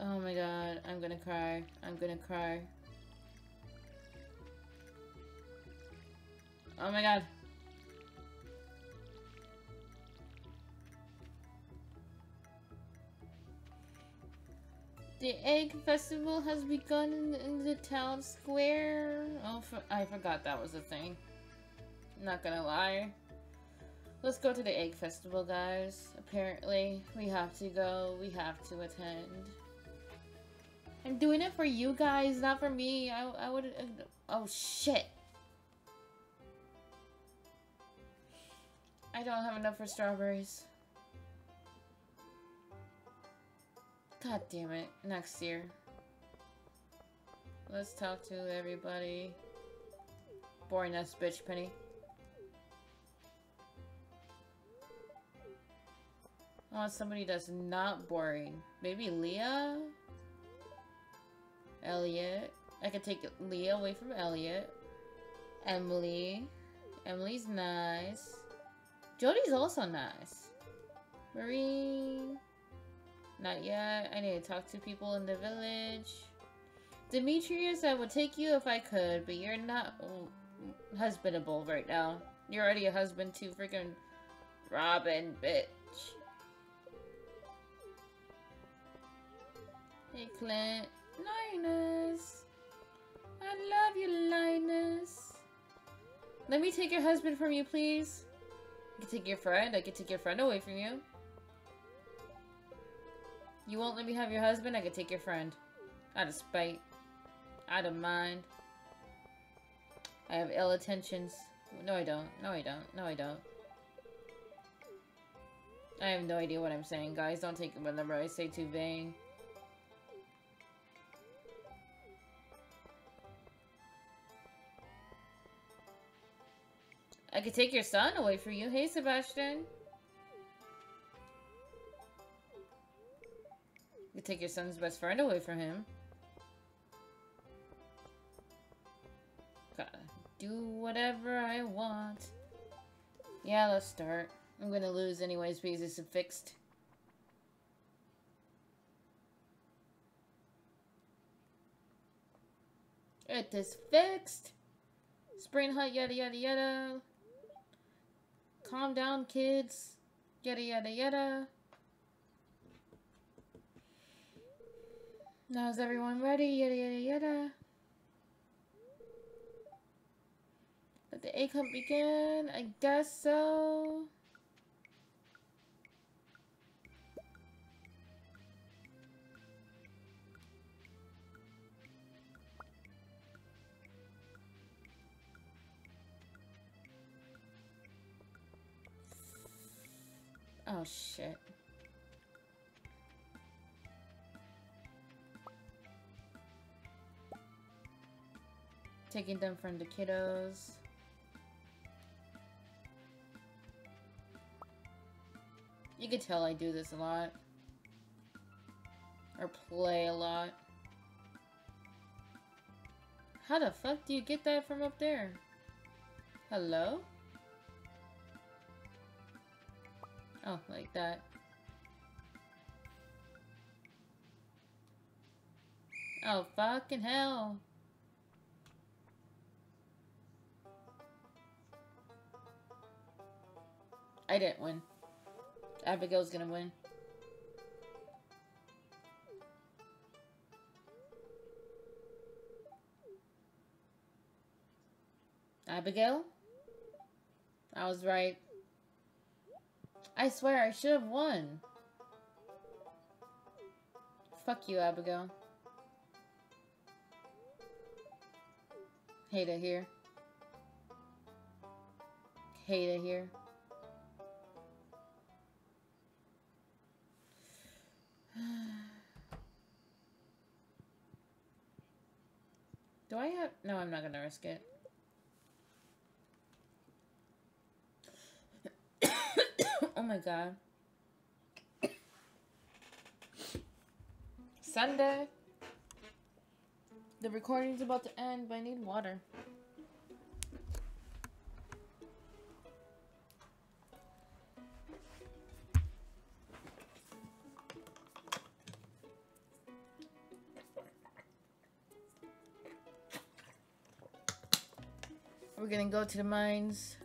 Oh my god, I'm gonna cry. I'm gonna cry. Oh my god. The egg festival has begun in, the town square. Oh, I forgot that was a thing. Not gonna lie. Let's go to the egg festival, guys. Apparently, we have to go. We have to attend. I'm doing it for you guys, not for me. I, I would... Uh, oh, shit. I don't have enough for strawberries. God damn it. Next year. Let's talk to everybody. Boring ass bitch, Penny. Oh, somebody that's not boring. Maybe Leah? Elliott. I could take Leah away from Elliott. Emily. Emily's nice. Jodi's also nice. Marie. Not yet. I need to talk to people in the village. Demetrius, I would take you if I could, but you're not husbandable right now. You're already a husband to freaking Robin, bitch. Hey, Clint. Linus. I love you, Linus. Let me take your husband from you, please. I can take your friend. I can take your friend away from you. You won't let me have your husband? I can take your friend. Out of spite. Out of mind. I have ill intentions. No, I don't. No, I don't. No, I don't. I have no idea what I'm saying, guys. Don't take it whenever I say too vain. I could take your son away from you. Hey, Sebastian. You could take your son's best friend away from him. Gotta do whatever I want. Yeah, let's start. I'm gonna lose anyways because it's fixed. It is fixed. Spring hut, yada yada yada. Calm down, kids. Yada yada yada. Now is everyone ready? Yada yada yada. Let the hunt begin? I guess so. Oh shit. Taking them from the kiddos. You can tell I do this a lot. Or play a lot. How the fuck do you get that from up there? Hello? Oh, like that. Oh, fucking hell. I didn't win. Abigail's gonna win. Abigail? I was right. I swear, I should have won. Fuck you, Abigail. Hate here. Hate here. Do I have... No, I'm not gonna risk it. my God. Sunday. The recording's about to end, but I need water. We're gonna go to the mines.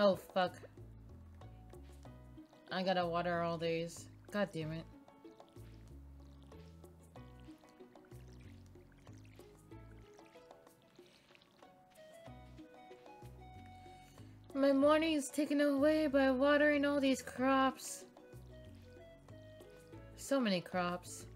Oh, fuck. I gotta water all these. God damn it. My morning is taken away by watering all these crops. So many crops.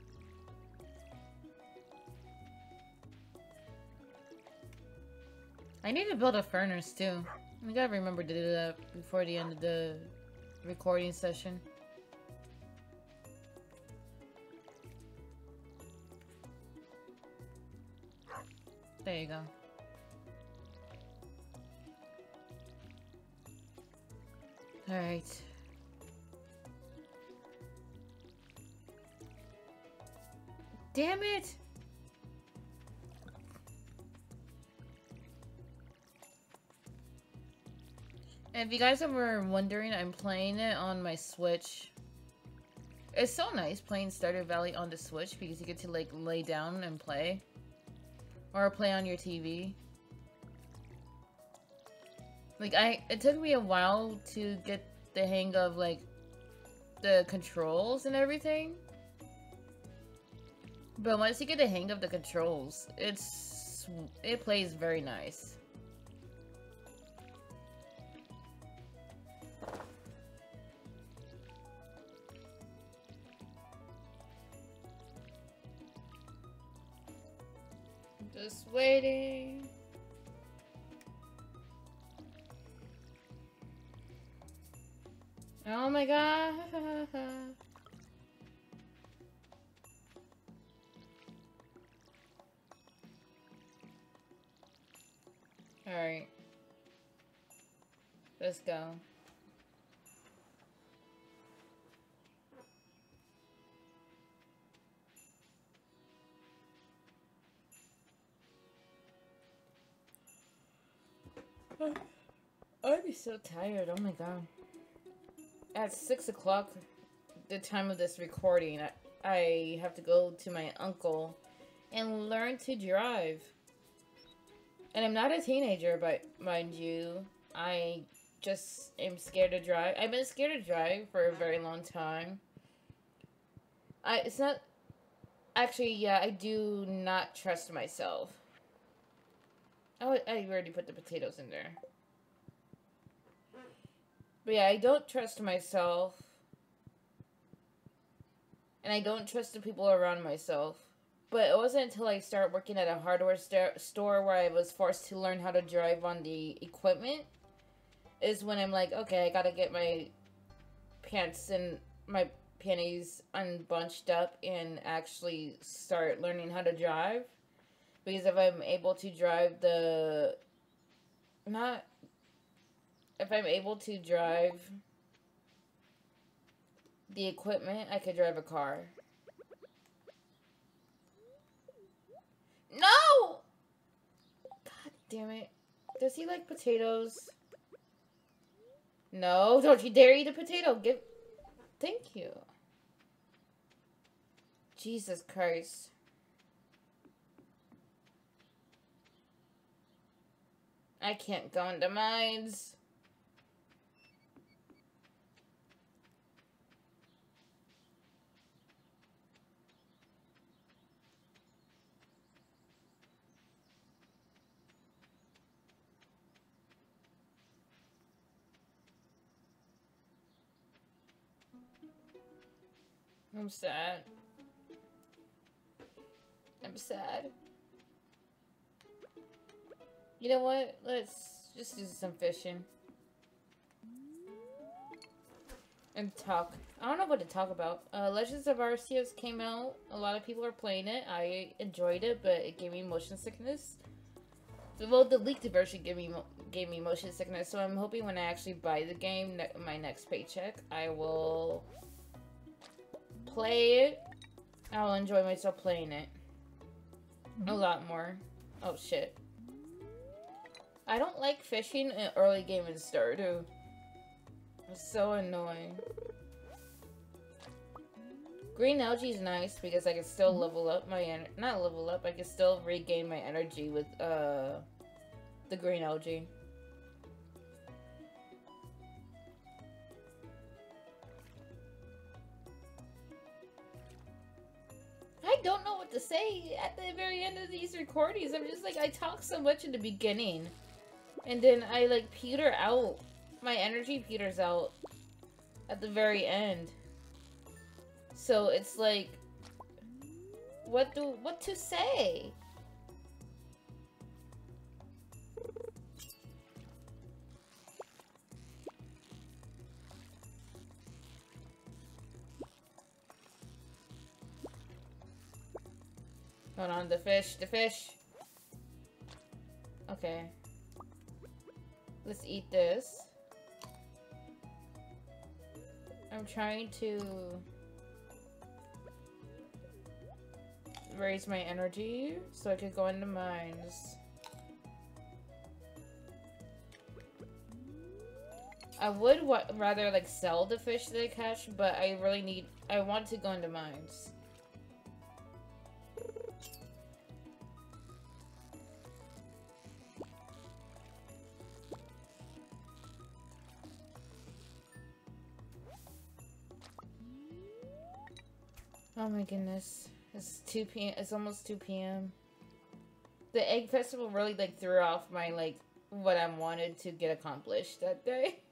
I need to build a furnace too. I gotta remember to do that before the end of the recording session. There you go. Alright. Damn it! And if you guys were wondering, I'm playing it on my Switch. It's so nice playing Stardew Valley on the Switch because you get to like lay down and play. Or play on your TV. Like I it took me a while to get the hang of like the controls and everything. But once you get the hang of the controls, it's it plays very nice. Waiting. Oh my god. Alright. Let's go. I'd be so tired. Oh my god. At 6 o'clock, the time of this recording, I, I have to go to my uncle and learn to drive. And I'm not a teenager, but mind you, I just am scared to drive. I've been scared to drive for a very long time. I it's not actually yeah, I do not trust myself. Oh, I already put the potatoes in there. But yeah, I don't trust myself. And I don't trust the people around myself. But it wasn't until I started working at a hardware st store where I was forced to learn how to drive on the equipment is when I'm like, okay, I gotta get my pants and my panties unbunched up and actually start learning how to drive. Because if I'm able to drive the not if I'm able to drive the equipment, I could drive a car. No! God damn it. Does he like potatoes? No, don't you dare eat a potato. Give. Thank you. Jesus Christ. I can't go into mines. I'm sad. I'm sad. You know what? Let's just do some fishing. And talk. I don't know what to talk about. Uh, Legends of Arceus came out. A lot of people are playing it. I enjoyed it, but it gave me motion sickness. Well, the leaked version gave me gave me motion sickness, so I'm hoping when I actually buy the game, ne my next paycheck, I will play it, I will enjoy myself playing it. A lot more. Oh shit. I don't like fishing in early game in Stardew. It's so annoying. Green algae is nice because I can still level up my en not level up. I can still regain my energy with uh the green algae. I don't know what to say at the very end of these recordings. I'm just like I talk so much in the beginning, and then I like peter out. My energy peters out at the very end. So it's like, what do what to say? Hold on, the fish, the fish. Okay. Let's eat this. I'm trying to raise my energy so I could go into mines. I would rather like sell the fish that I catch, but I really need, I want to go into mines. Oh my goodness. It's 2 p.m. It's almost 2 p.m. The egg festival really like threw off my like what I wanted to get accomplished that day.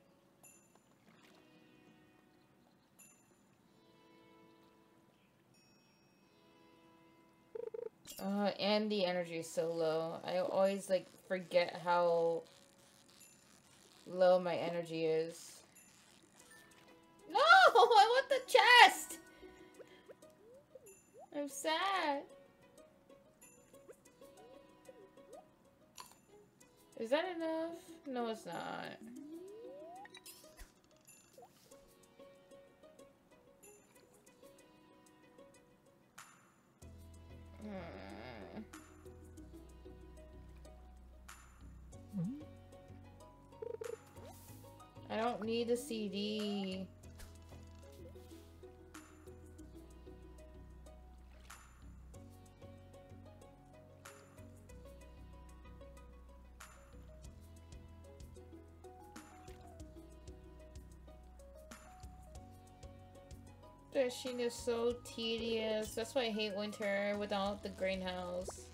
Uh, and the energy is so low. I always like forget how low my energy is. No! I want the chest! I'm sad. Is that enough? No, it's not. Hmm. I don't need a CD. Fishing is so tedious. That's why I hate winter without the greenhouse.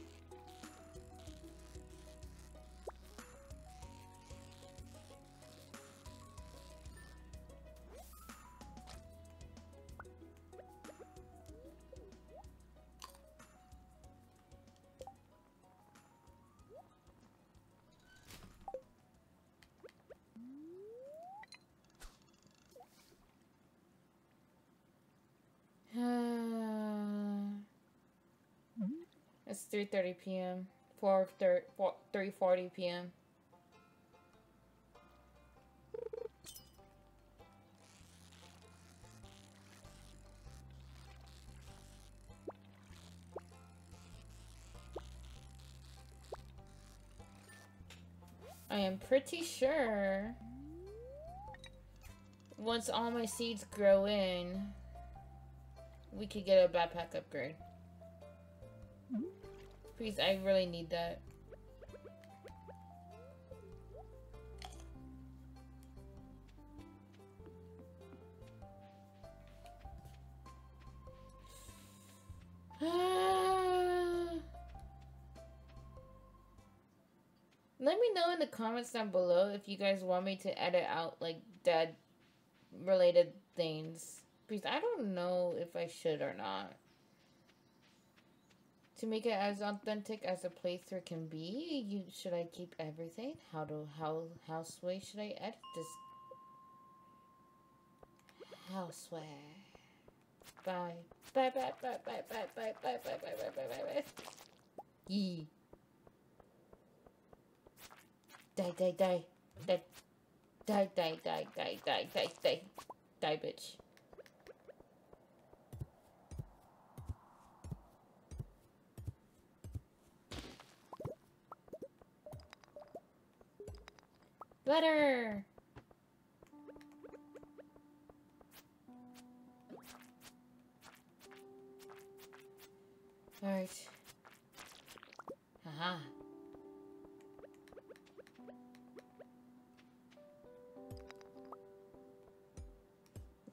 It's 3.30 p.m. 3.40 p.m. I am pretty sure once all my seeds grow in, we could get a backpack upgrade. Please, I really need that. Let me know in the comments down below if you guys want me to edit out like dead related things. Because I don't know if I should or not. To make it as authentic as a playthrough can be, you should I keep everything? How do how houseway should I edit this? Houseway. Bye. Bye bye bye bye bye bye bye bye bye bye bye bye bye. Yee. Die die die. Die die die die die die die die die bitch. Butter! Alright. Haha.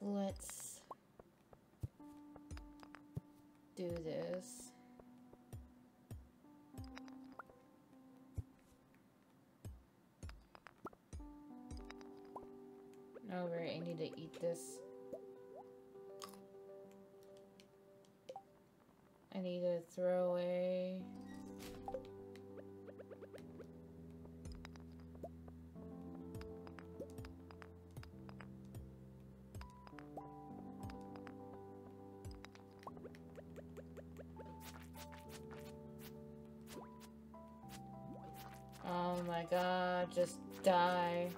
Let's do this. I need to eat this. I need to throw away. Oh my god, just die.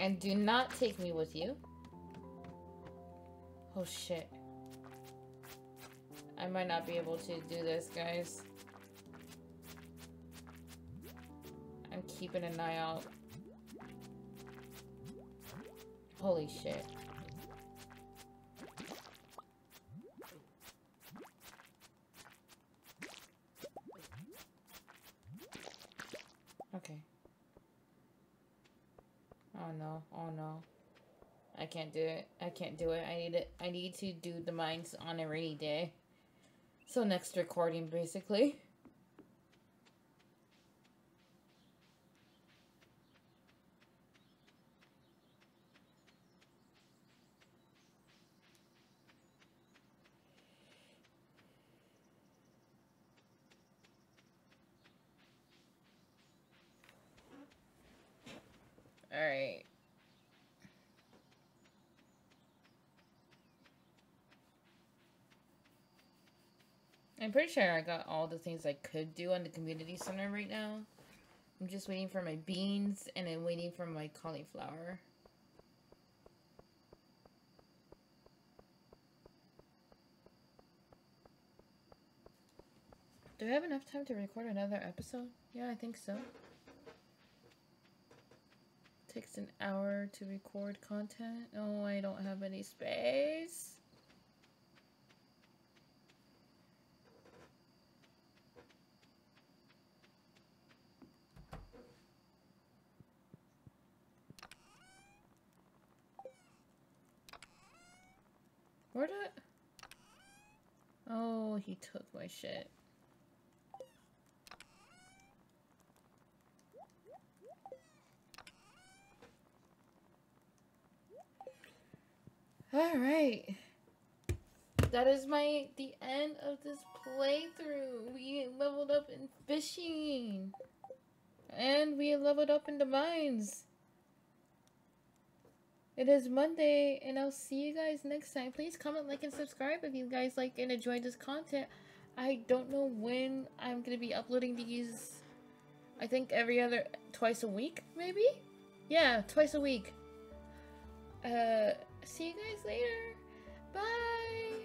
And do not take me with you. Oh shit. I might not be able to do this, guys. I'm keeping an eye out. Holy shit. Oh no. I can't do it. I can't do it. I need it. I need to do the mines on a rainy day. So next recording, basically. Alright. I'm pretty sure I got all the things I could do on the community center right now. I'm just waiting for my beans and I'm waiting for my cauliflower. Do I have enough time to record another episode? Yeah, I think so. Takes an hour to record content. Oh, I don't have any space. Where did... Oh, he took my shit. Alright. That is my the end of this playthrough. We leveled up in fishing. And we leveled up in the mines. It is Monday, and I'll see you guys next time. Please comment, like, and subscribe if you guys like and enjoy this content. I don't know when I'm going to be uploading these. I think every other, twice a week, maybe? Yeah, twice a week. Uh, see you guys later. Bye.